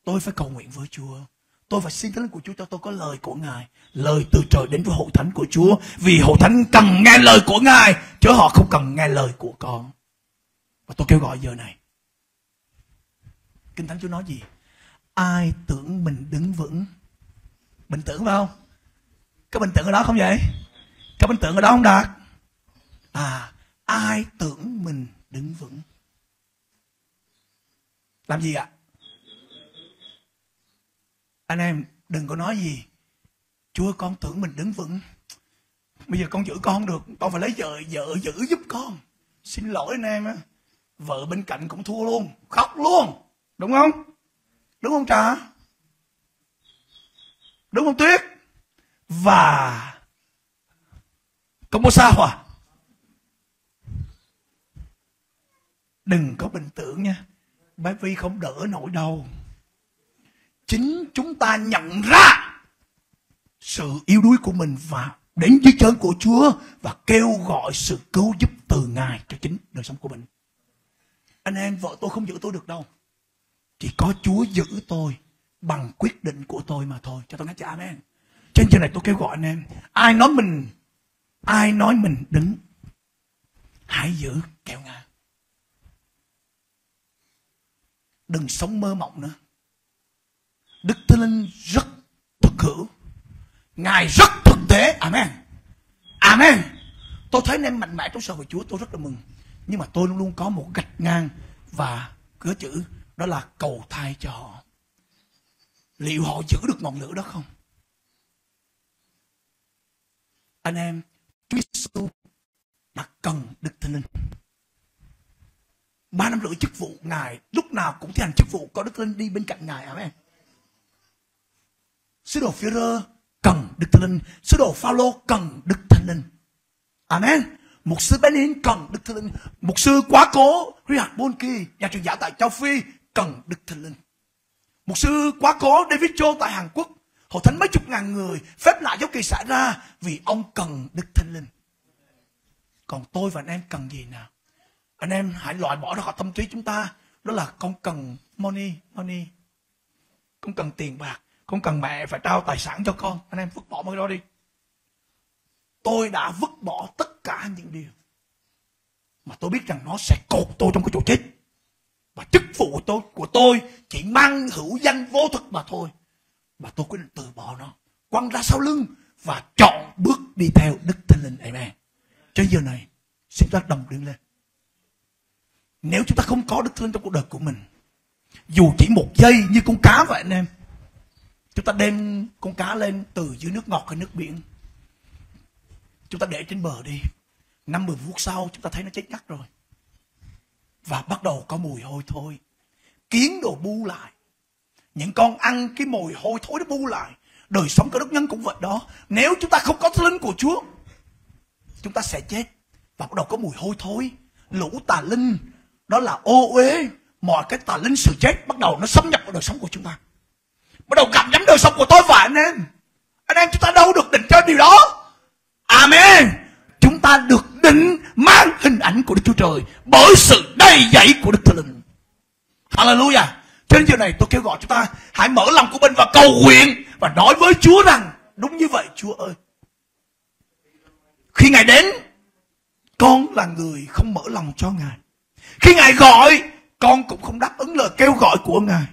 Tôi phải cầu nguyện với Chúa. Tôi phải xin thánh của Chúa cho tôi có lời của Ngài. Lời từ trời đến với hội thánh của Chúa. Vì hội thánh cần nghe lời của Ngài, chứ họ không cần nghe lời của con. Và tôi kêu gọi giờ này. Kinh thánh Chúa nói gì? Ai tưởng mình đứng vững? Bình tưởng phải không? Có bình tưởng ở đó không vậy? Có bình tưởng ở đó không đạt? À ai tưởng mình đứng vững? Làm gì ạ? Anh em, đừng có nói gì. Chúa, con tưởng mình đứng vững. Bây giờ con giữ con không được. Con phải lấy vợ vợ giữ giúp con. Xin lỗi anh em á. Vợ bên cạnh cũng thua luôn. Khóc luôn. Đúng không? Đúng không trà? Đúng không tuyết? Và không có sao à đừng có bình tưởng nha bởi vì không đỡ nổi đâu chính chúng ta nhận ra sự yếu đuối của mình và đến dưới chân của Chúa và kêu gọi sự cứu giúp từ Ngài cho chính đời sống của mình. Anh em, vợ tôi không giữ tôi được đâu. Chỉ có Chúa giữ tôi bằng quyết định của tôi mà thôi. Cho tôi nghe chả amen. Trên trên này tôi kêu gọi anh em. Ai nói mình, ai nói mình đứng, hãy giữ kẹo Ngài. Đừng sống mơ mộng nữa. Đức Thánh Linh rất thực hữu. Ngài rất thực tế. Amen. Amen. Tôi thấy anh em mạnh mẽ trong sự của Chúa tôi rất là mừng. Nhưng mà tôi luôn luôn có một gạch ngang và cửa chữ đó là cầu thai cho họ. Liệu họ giữ được ngọn lửa đó không? Anh em, Chúa Giêsu đã cần Đức Thánh Linh. Ba năm rưỡi chức vụ Ngài lúc nào cũng thi hành chức vụ có Đức Linh đi bên cạnh Ngài. Amen. Sứ đồ phi cần Đức Thánh Linh. Sứ đồ Phaolô cần Đức Thánh Linh. Amen. Mục sư Benin cần Đức Thánh Linh. Mục sư quá cố Riyad Bonki, nhà truyền giáo tại châu Phi cần Đức Thánh Linh. Mục sư quá cố David Cho tại Hàn Quốc, hội thánh mấy chục ngàn người, phép lạ dấu kỳ xảy ra vì ông cần Đức Thánh Linh. Còn tôi và anh em cần gì nào? Anh em hãy loại bỏ ra khỏi tâm trí chúng ta. Đó là con cần money, money. Con cần tiền bạc. Con cần mẹ phải trao tài sản cho con. Anh em vứt bỏ mấy đó đi. Tôi đã vứt bỏ tất cả những điều mà tôi biết rằng nó sẽ cột tôi trong cái chỗ chết. Và chức vụ của tôi, của tôi chỉ mang hữu danh vô thực mà thôi. Và tôi quyết định từ bỏ nó. Quăng ra sau lưng và chọn bước đi theo Đức Thánh Linh. Amen. Cho giờ này, xin ta đồng đứng lên. Nếu chúng ta không có Đức thương trong cuộc đời của mình, dù chỉ một giây như con cá vậy anh em, chúng ta đem con cá lên từ dưới nước ngọt hay nước biển, chúng ta để trên bờ đi, năm mười phút sau chúng ta thấy nó chết ngắt rồi. Và bắt đầu có mùi hôi thối. Kiến đồ bu lại. Những con ăn cái mùi hôi thối nó bu lại. Đời sống của đức nhân cũng vậy đó. Nếu chúng ta không có linh của chúa chúng ta sẽ chết. Và bắt đầu có mùi hôi thối. Lũ tà linh đó là ô uế mọi cái tà linh sự chết bắt đầu nó xâm nhập vào đời sống của chúng ta bắt đầu cảm nhắm đời sống của tôi và anh em anh em chúng ta đâu được định cho điều đó amen chúng ta được định mang hình ảnh của Đức Chúa Trời bởi sự đầy dẫy của Đức Thánh Linh. Hallelujah. trên giờ này tôi kêu gọi chúng ta hãy mở lòng của mình và cầu nguyện và nói với Chúa rằng đúng như vậy Chúa ơi. Khi Ngài đến, con là người không mở lòng cho Ngài. Khi Ngài gọi, con cũng không đáp ứng lời kêu gọi của Ngài.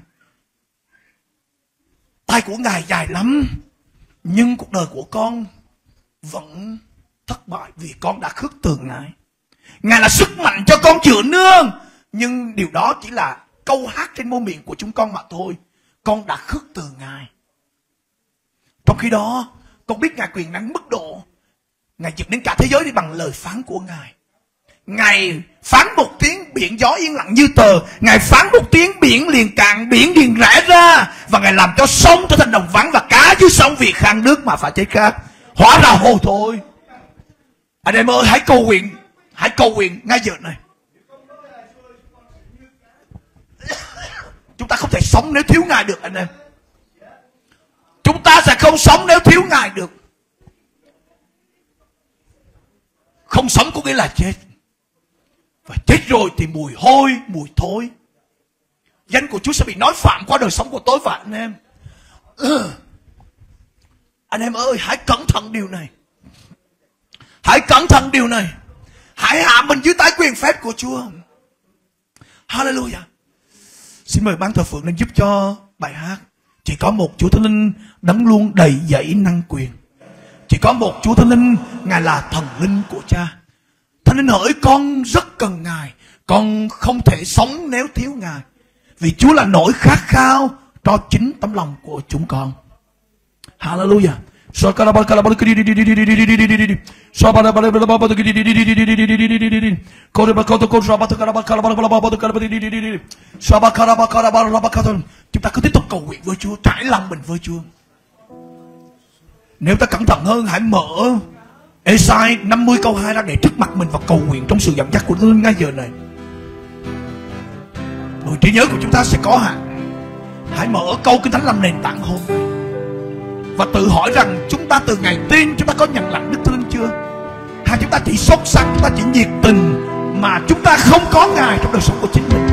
Tay của Ngài dài lắm, nhưng cuộc đời của con vẫn thất bại vì con đã khước từ Ngài. Ngài là sức mạnh cho con chữa nương, nhưng điều đó chỉ là câu hát trên môi miệng của chúng con mà thôi. Con đã khước từ Ngài. Trong khi đó, con biết Ngài quyền năng mức độ. Ngài dựng đến cả thế giới đi bằng lời phán của Ngài. Ngài phán một tiếng, biển gió yên lặng như tờ. Ngài phán một tiếng, biển liền cạn Biển liền rẽ ra. Và Ngài làm cho sông trở thành đồng vắng Và cá dưới sông vì khăn nước mà phải chết khác. Hóa ra hồ thôi. Anh em ơi, hãy cầu nguyện. Hãy cầu nguyện ngay giờ này. Chúng ta không thể sống nếu thiếu Ngài được, anh em. Chúng ta sẽ không sống nếu thiếu Ngài được. Không sống có nghĩa là chết và chết rồi thì mùi hôi, mùi thối. Danh của Chúa sẽ bị nói phạm qua đời sống của tôi và anh em. Ừ. Anh em ơi, hãy cẩn thận điều này. Hãy cẩn thận điều này. Hãy hạ mình dưới tay quyền phép của Chúa. Hallelujah. Xin mời ban thờ phượng lên giúp cho bài hát. Chỉ có một Chúa Thánh Linh đấng luôn đầy dẫy năng quyền. Chỉ có một Chúa Thánh Linh, Ngài là thần linh của cha. Thánh Linh hỡi con rất cần Ngài. Con không thể sống nếu thiếu Ngài. Vì Chúa là nỗi khát khao cho chính tấm lòng của chúng con. Hallelujah. Chúng ta cứ tiếp tục cầu nguyện với Chúa, trải lòng mình với Chúa. Nếu ta cẩn thận hơn, hãy mở Esai 50 câu 2 ra để trước mặt mình và cầu nguyện trong sự dẫn dắt của Linh ngay giờ này. Rồi trí nhớ của chúng ta sẽ có hạn. Hãy mở câu Kinh Thánh làm nền tảng hôm nay. Và tự hỏi rằng chúng ta từ ngày tin chúng ta có nhận lãnh Đức Thánh chưa? Hay chúng ta chỉ sốt sắng, chúng ta chỉ nhiệt tình mà chúng ta không có Ngài trong đời sống của chính mình.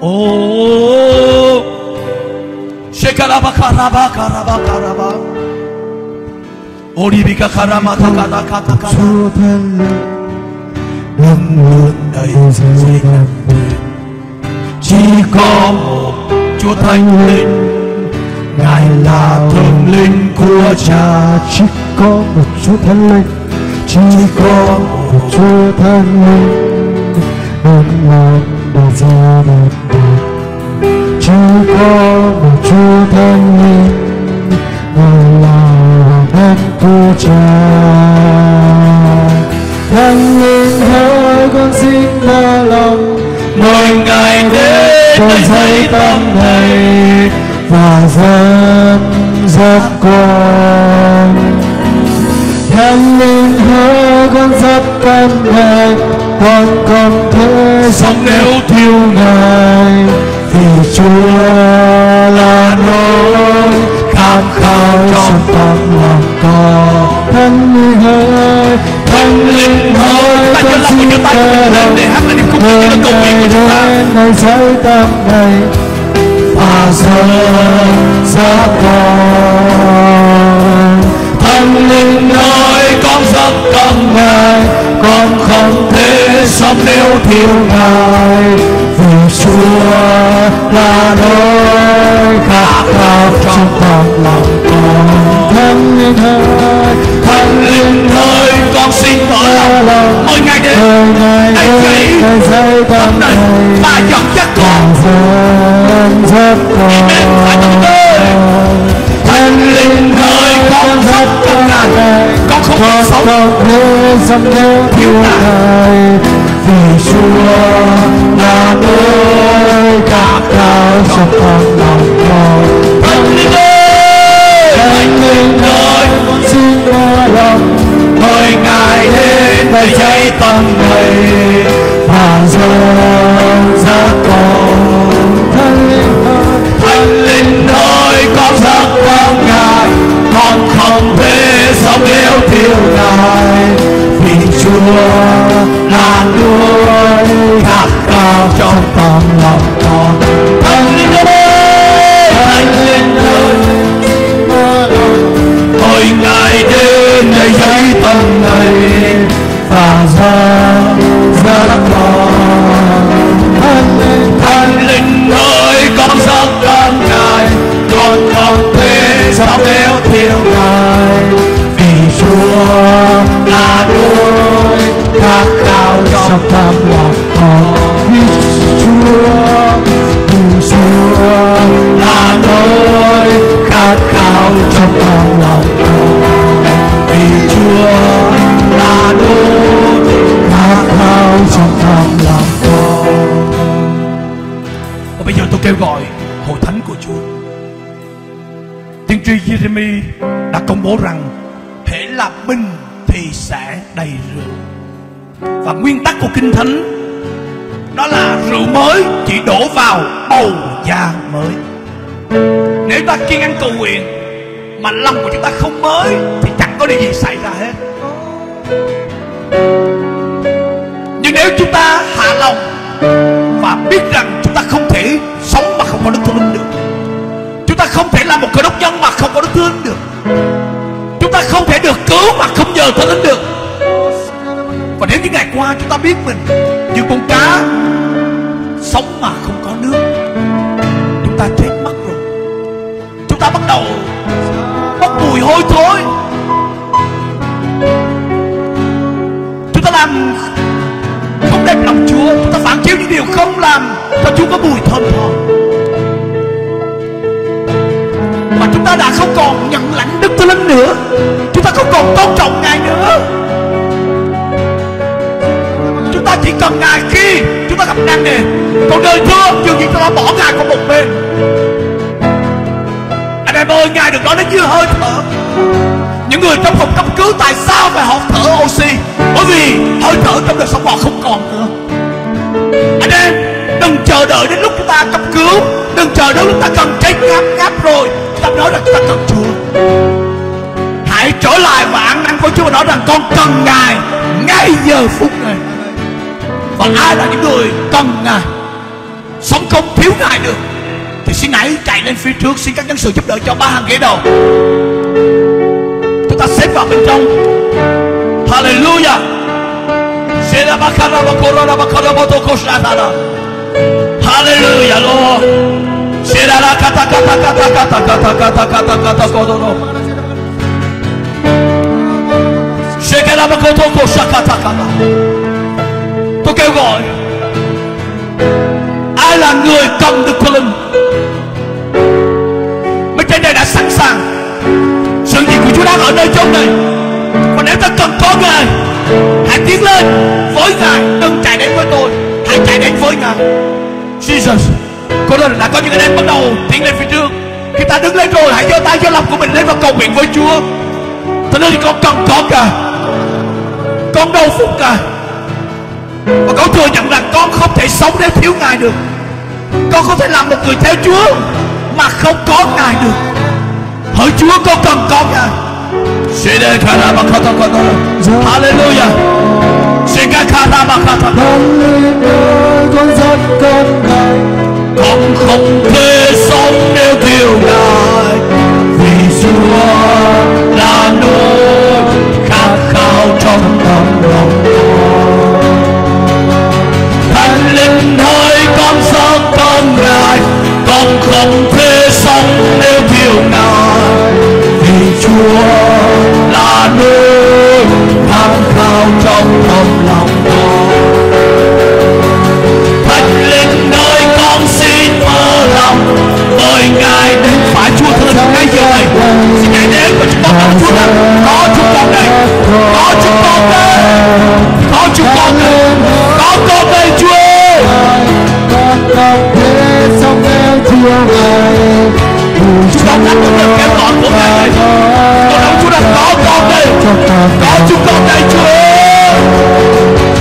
Oh, Shekaraba Oribika karamata kata kata kata. Chúa Thánh Linh Luôn đầy dẫy năng quyền Chỉ có một Chúa Thánh Linh Ngài là thần linh của cha Chỉ có một Chúa Thánh Linh Chỉ có một Chúa Thánh Linh Đấng luôn đời ra đời Chỉ có một Chúa Thánh Linh Ngài là đất của cha Thánh linh hỡi con xin tha lòng Mời Ngài đến con nơi thấy tâm tâm này và rất dắt con Thánh linh hỡi con dắt tâm này con không thể sống nếu thiếu ngài vì Chúa là nỗi khát khao trong tâm lòng con Thánh linh hỡi Thánh linh Ta con xin lên lòng chúng ta. đến nơi giới tâm này và dâng ra con Thánh linh ơi con rất cần ngài con không thể sống nếu thiếu ngài. Vì Chúa là nơi khát khao trong tâm lòng con Thánh linh ơi Thánh linh ơi Con xin mở lòng mỗi ngày Ngài đến Mời ngài Hãy đến tâm này Và dẫn dắt con dần rất con Thánh linh ơi con rất con ngày Con không biết sống không thể sống thiếu thầy vì Chúa nơi cao cao trong con lòng con Thánh linh ơi Thánh linh ơi xin mơ lòng Mời Ngài đến nơi cháy tâm này và dâng ra con Thánh linh ơi Thánh linh ơi Con rất con Ngài Con không thể sống yêu thiếu ngài vì Chúa Jeremy con trong con lòng con Thánh linh ơi Thánh linh ơi Hồi ngài đến để giấy tâm này. Và ra ra con Thánh linh ơi con giác con ngài. Con không thể sao theo thiếu ngài? Vì Chúa là đôi khát khao trong tâm lòng con rằng, hễ là bình thì sẽ đầy rượu. Và nguyên tắc của kinh thánh, đó là rượu mới chỉ đổ vào bầu da mới. Nếu ta kiên ăn cầu nguyện mà lòng của chúng ta không mới, thì chẳng có điều gì xảy ra hết. Nhưng nếu chúng ta hạ lòng và biết rằng chúng ta không thể sống mà không có đức thương linh được, chúng ta không thể làm một cơ đốc nhân mà không có đức thương linh được giờ mà không thánh linh được và nếu những ngày qua chúng ta biết mình như con cá sống mà không có nước, chúng ta chết mất rồi. Chúng ta bắt đầu bắt mùi hôi thối. Chúng ta làm không đẹp lòng Chúa, chúng ta phản chiếu những điều không làm cho Chúa có mùi thơm tho. Chúng ta đã không còn nhận lãnh Đức Thánh Linh nữa. Chúng ta không còn tôn trọng Ngài nữa. Chúng ta chỉ cần Ngài khi chúng ta gặp nan đề còn đời thương dường như chúng ta bỏ Ngài qua một bên. Anh em ơi, Ngài được nói đến như hơi thở. Những người trong phòng cấp cứu tại sao phải họ thở oxy? Bởi vì hơi thở trong đời sống họ không còn nữa. Anh em đừng chờ đợi đến lúc chúng ta cấp cứu. Đừng chờ đến lúc ta cần chết ngáp ngáp rồi. Chúng ta nói là chúng ta cần chúa. Hãy trở lại và ăn năn với chúa và nói rằng con cần ngài ngay giờ phút này. Và ai là những người cần ngài? Sống không thiếu ngài được. Thì xin hãy chạy lên phía trước. Xin các nhân sự giúp đỡ cho ba hàng ghế đầu. Chúng ta xếp vào bên trong. Hallelujah. Hallelujah Hallelujah, Lord. Kata kata kata kata kata kata kata kata kodoro Shekela makoto ko shakata kata Tôi kêu gọi Ai là người cần được của linh? Mấy trên đây đã sẵn sàng. Sự gì của Chúa đang ở nơi chốn này. Và nếu ta cần có người Hãy tiến lên với Ngài Đừng chạy đến với tôi. Hãy chạy đến với Ngài Jesus Có nên đã có những anh em bắt đầu tiến lên phía trước. Khi ta đứng lên rồi Hãy giơ tay giơ lòng của mình lên và cầu nguyện với Chúa. Thế nên con cần có Ngài Con đau phục Ngài Và con thừa nhận rằng con không thể sống nếu thiếu Ngài được. Con không thể làm một người theo Chúa Mà không có Ngài được. Hỡi Chúa con cần có Ngài Hallelujah Thánh linh ơi con rất cần ngài Con không thể sống nếu thiếu Ngài vì Chúa Là nỗi khát khao trong tâm lòng Thánh linh hơi con rất cần Ngài Con không thể sống nếu thiếu Ngài vì Chúa Là nỗi trong thâm lòng con thần linh nơi con xin mơ lòng, mời ngài đến phải chúa thưa thần ngay giờ này. Xin ngài đến và chúng con đón chúa thần có chúng con đây, có chúng con đây, có chúng con đây, có con đây chúa. Ơi chúng con thắt được lời kêu gọi của ngài. Đây con đón chúa thần có con đây, có chúng con đây chúa. Música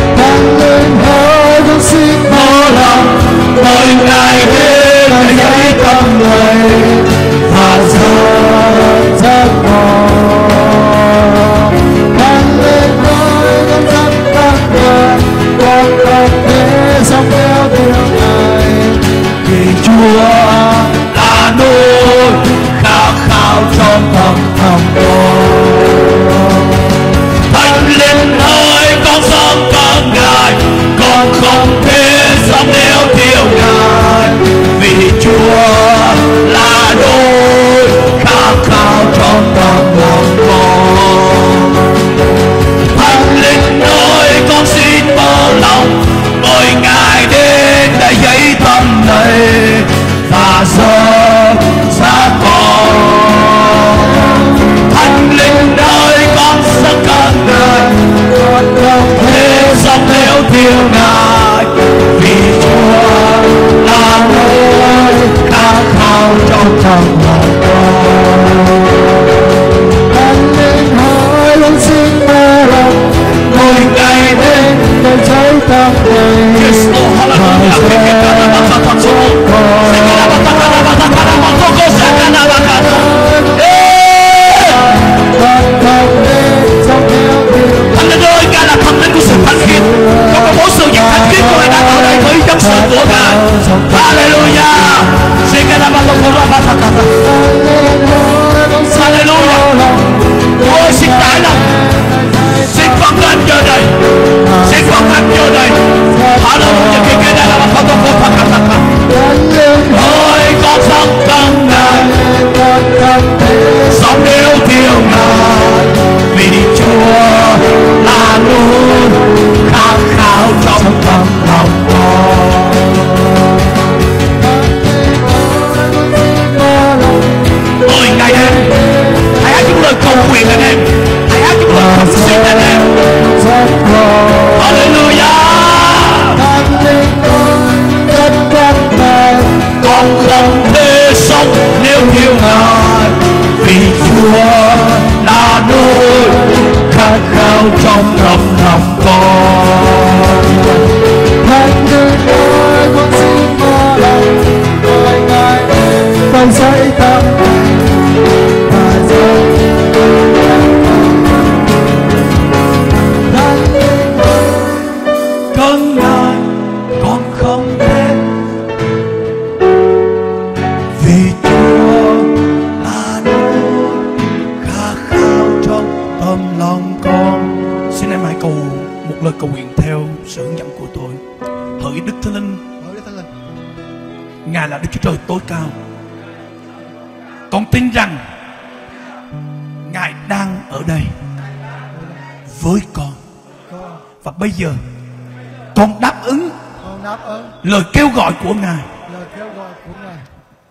gọi của Ngài. lời kêu gọi của ngài.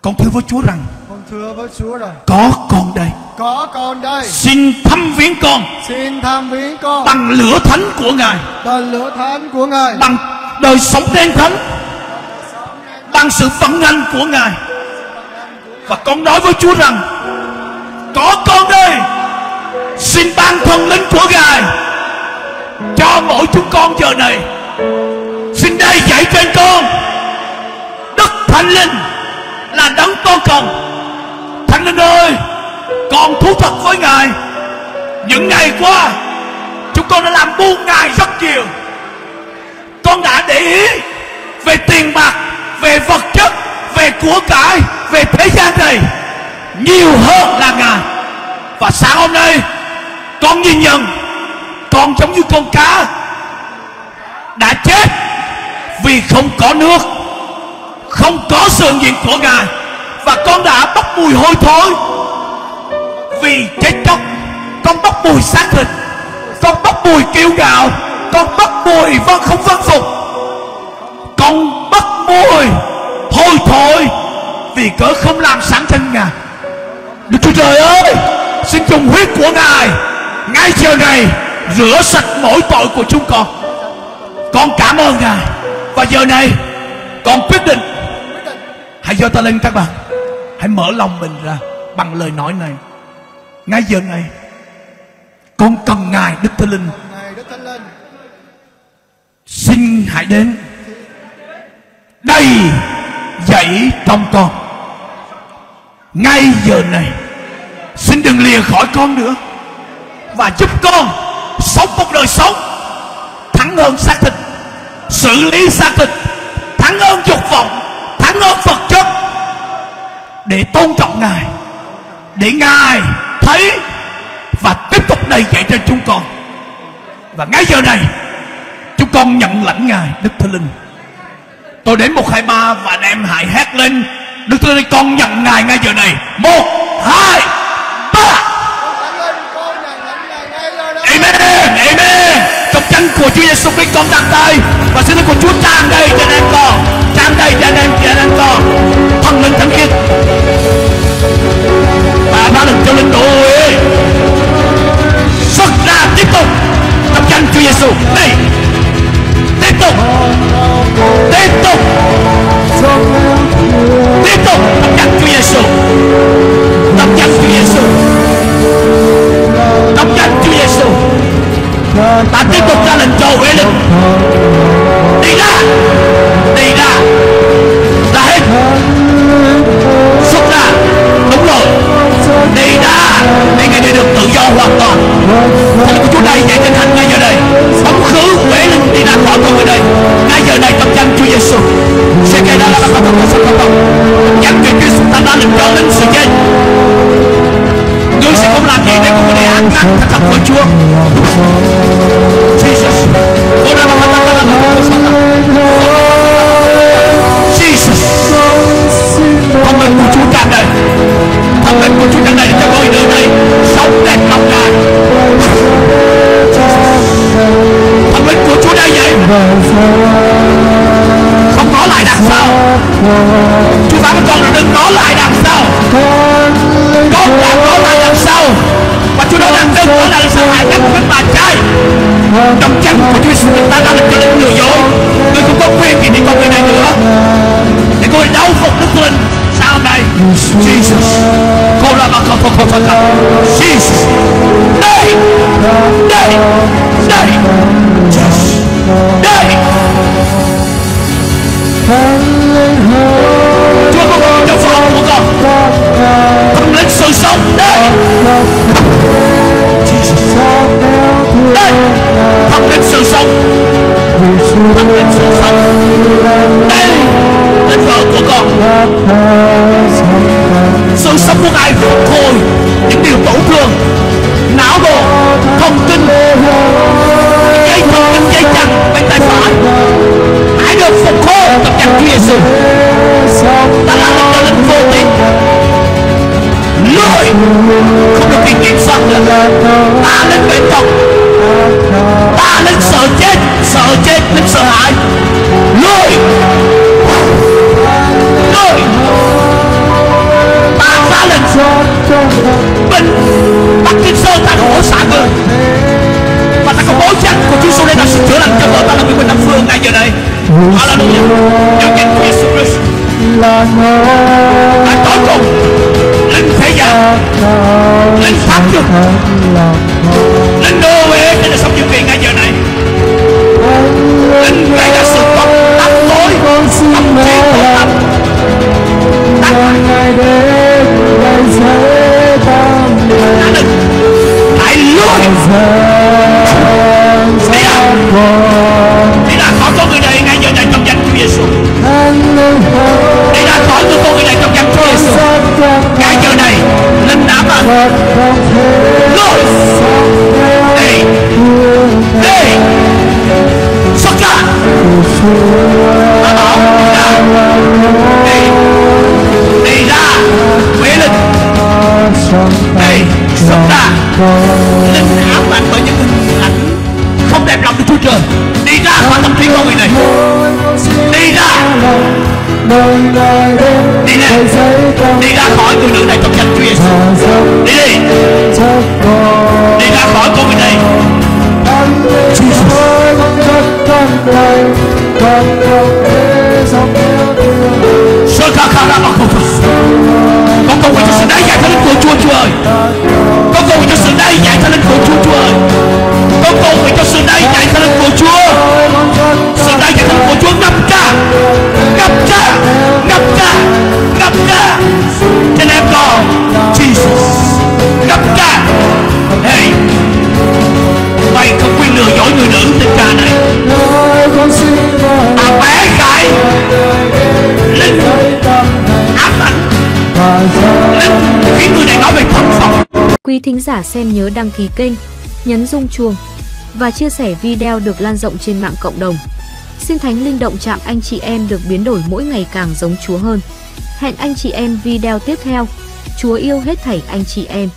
Con thưa với Chúa rằng con thưa với Chúa rằng có con đây. có con đây. Xin thăm viếng con. Xin tham viếng con. Bằng lửa thánh của Ngài, bằng lửa thánh của ngài. Bằng đời sống đen thánh, bằng sự vận hành của Ngài. Và con nói với Chúa rằng có con đây. Xin ban thần linh của Ngài cho mỗi chúng con giờ này. Xin đây dạy trên con Thánh Linh là đấng con cần Thánh Linh ơi, con thú thật với Ngài. Những ngày qua, chúng con đã làm buôn Ngài rất nhiều. Con đã để ý về tiền bạc, về vật chất, về của cải, về thế gian này nhiều hơn là ngài. Và sáng hôm nay, con nhìn nhận, con giống như con cá đã chết vì không có nước không có sự hiện diện của ngài. Và con đã bốc mùi hôi thối. Vì chết chóc. Con bốc mùi xác thịt. Con bốc mùi kiêu gạo con bốc mùi vân không vân phục. Con bốc mùi hôi thối. Vì cớ không làm sáng thân ngài. Đức chúa trời ơi, xin dùng huyết của ngài ngay giờ này rửa sạch mỗi tội của chúng con. Con cảm ơn ngài. Và giờ này, con quyết định hãy giơ tay lên các bạn. Hãy mở lòng mình ra bằng lời nói này. Ngay giờ này, con cần ngài đức thánh linh. Xin hãy đến đây dạy trong con. Ngay giờ này, xin đừng lìa khỏi con nữa. Và giúp con sống một đời sống thắng hơn xác thịt, xử lý xác thịt, thắng hơn dục vọng, thắng hơn phật để tôn trọng ngài, để ngài thấy và tiếp tục đầy dạy cho chúng con. Và ngay giờ này, chúng con nhận lãnh ngài, đức thánh linh. Tôi đến một hai ba và anh em hãy hét lên. Đức thánh linh, con nhận ngài ngay giờ này. Một, hai, ba. Amen amen. Trong chân của chúa giêsu christ, con đặt tay. Và xin của chúa tràn đầy cho anh em con. Tràn đầy cho anh em, cho anh em con. Thần linh thánh khiết và cho linh đội xuất ra, tiếp tục. Tập danh chúa giêsu đây. Tiếp tục. Tiếp tục. Tiếp tục. Tập danh chúa giêsu tập danh chúa giêsu tập danh chúa giêsu ta tiếp tục ra lệnh cho huệ linh đi ra. Đi ra. Ra hết. Để người đi được tự do hoàn toàn. Thánh của Chúa đây dạy trên thánh ngay giờ đây. Tống khứ quế linh đi ra khỏi con người đây. Ngay giờ này trong danh Chúa Giêsu Sẽ kể ra là bắt đầu có sự công Danh Chúa Giêsu ta đã lệnh cho linh sự chết. Ngươi sẽ không làm gì để con người này ác nặng thật thật với Chúa. Jesus. Ra là Jesus thánh của Chúa tràn đầy để cho ngôi nữ này sống đẹp lòng Ngài Thần linh của Chúa đây vậy Không có lại đằng sau Chúa phán với con đừng có lại đằng sau Con đã có lại đằng sau và Chúa nói rằng đừng có làm sao hại các các bạn trai. Độc trắng của Chúa Giêsu ta đang cho những người dối. Người không có quyền gì để con người này nữa. Để cô đau phục Đức Linh sau này, Jesus. Cô là bà con phục phục phục Jesus. Đây. Đây. Đây. Jesus. Đây. Hallelujah đến sự sống. Đây. Đây. Thần sự sống. Thần đến sự sống. Đây. Đến vợ của con. Sự sống của ngài phục hồi những điều tổn thương, não bộ, thông tin giấy thừng. giả xem nhớ đăng ký kênh, nhấn rung chuông và chia sẻ video được lan rộng trên mạng cộng đồng. Xin Thánh Linh Động chạm anh chị em được biến đổi mỗi ngày càng giống Chúa hơn. Hẹn anh chị em video tiếp theo. Chúa yêu hết thảy anh chị em.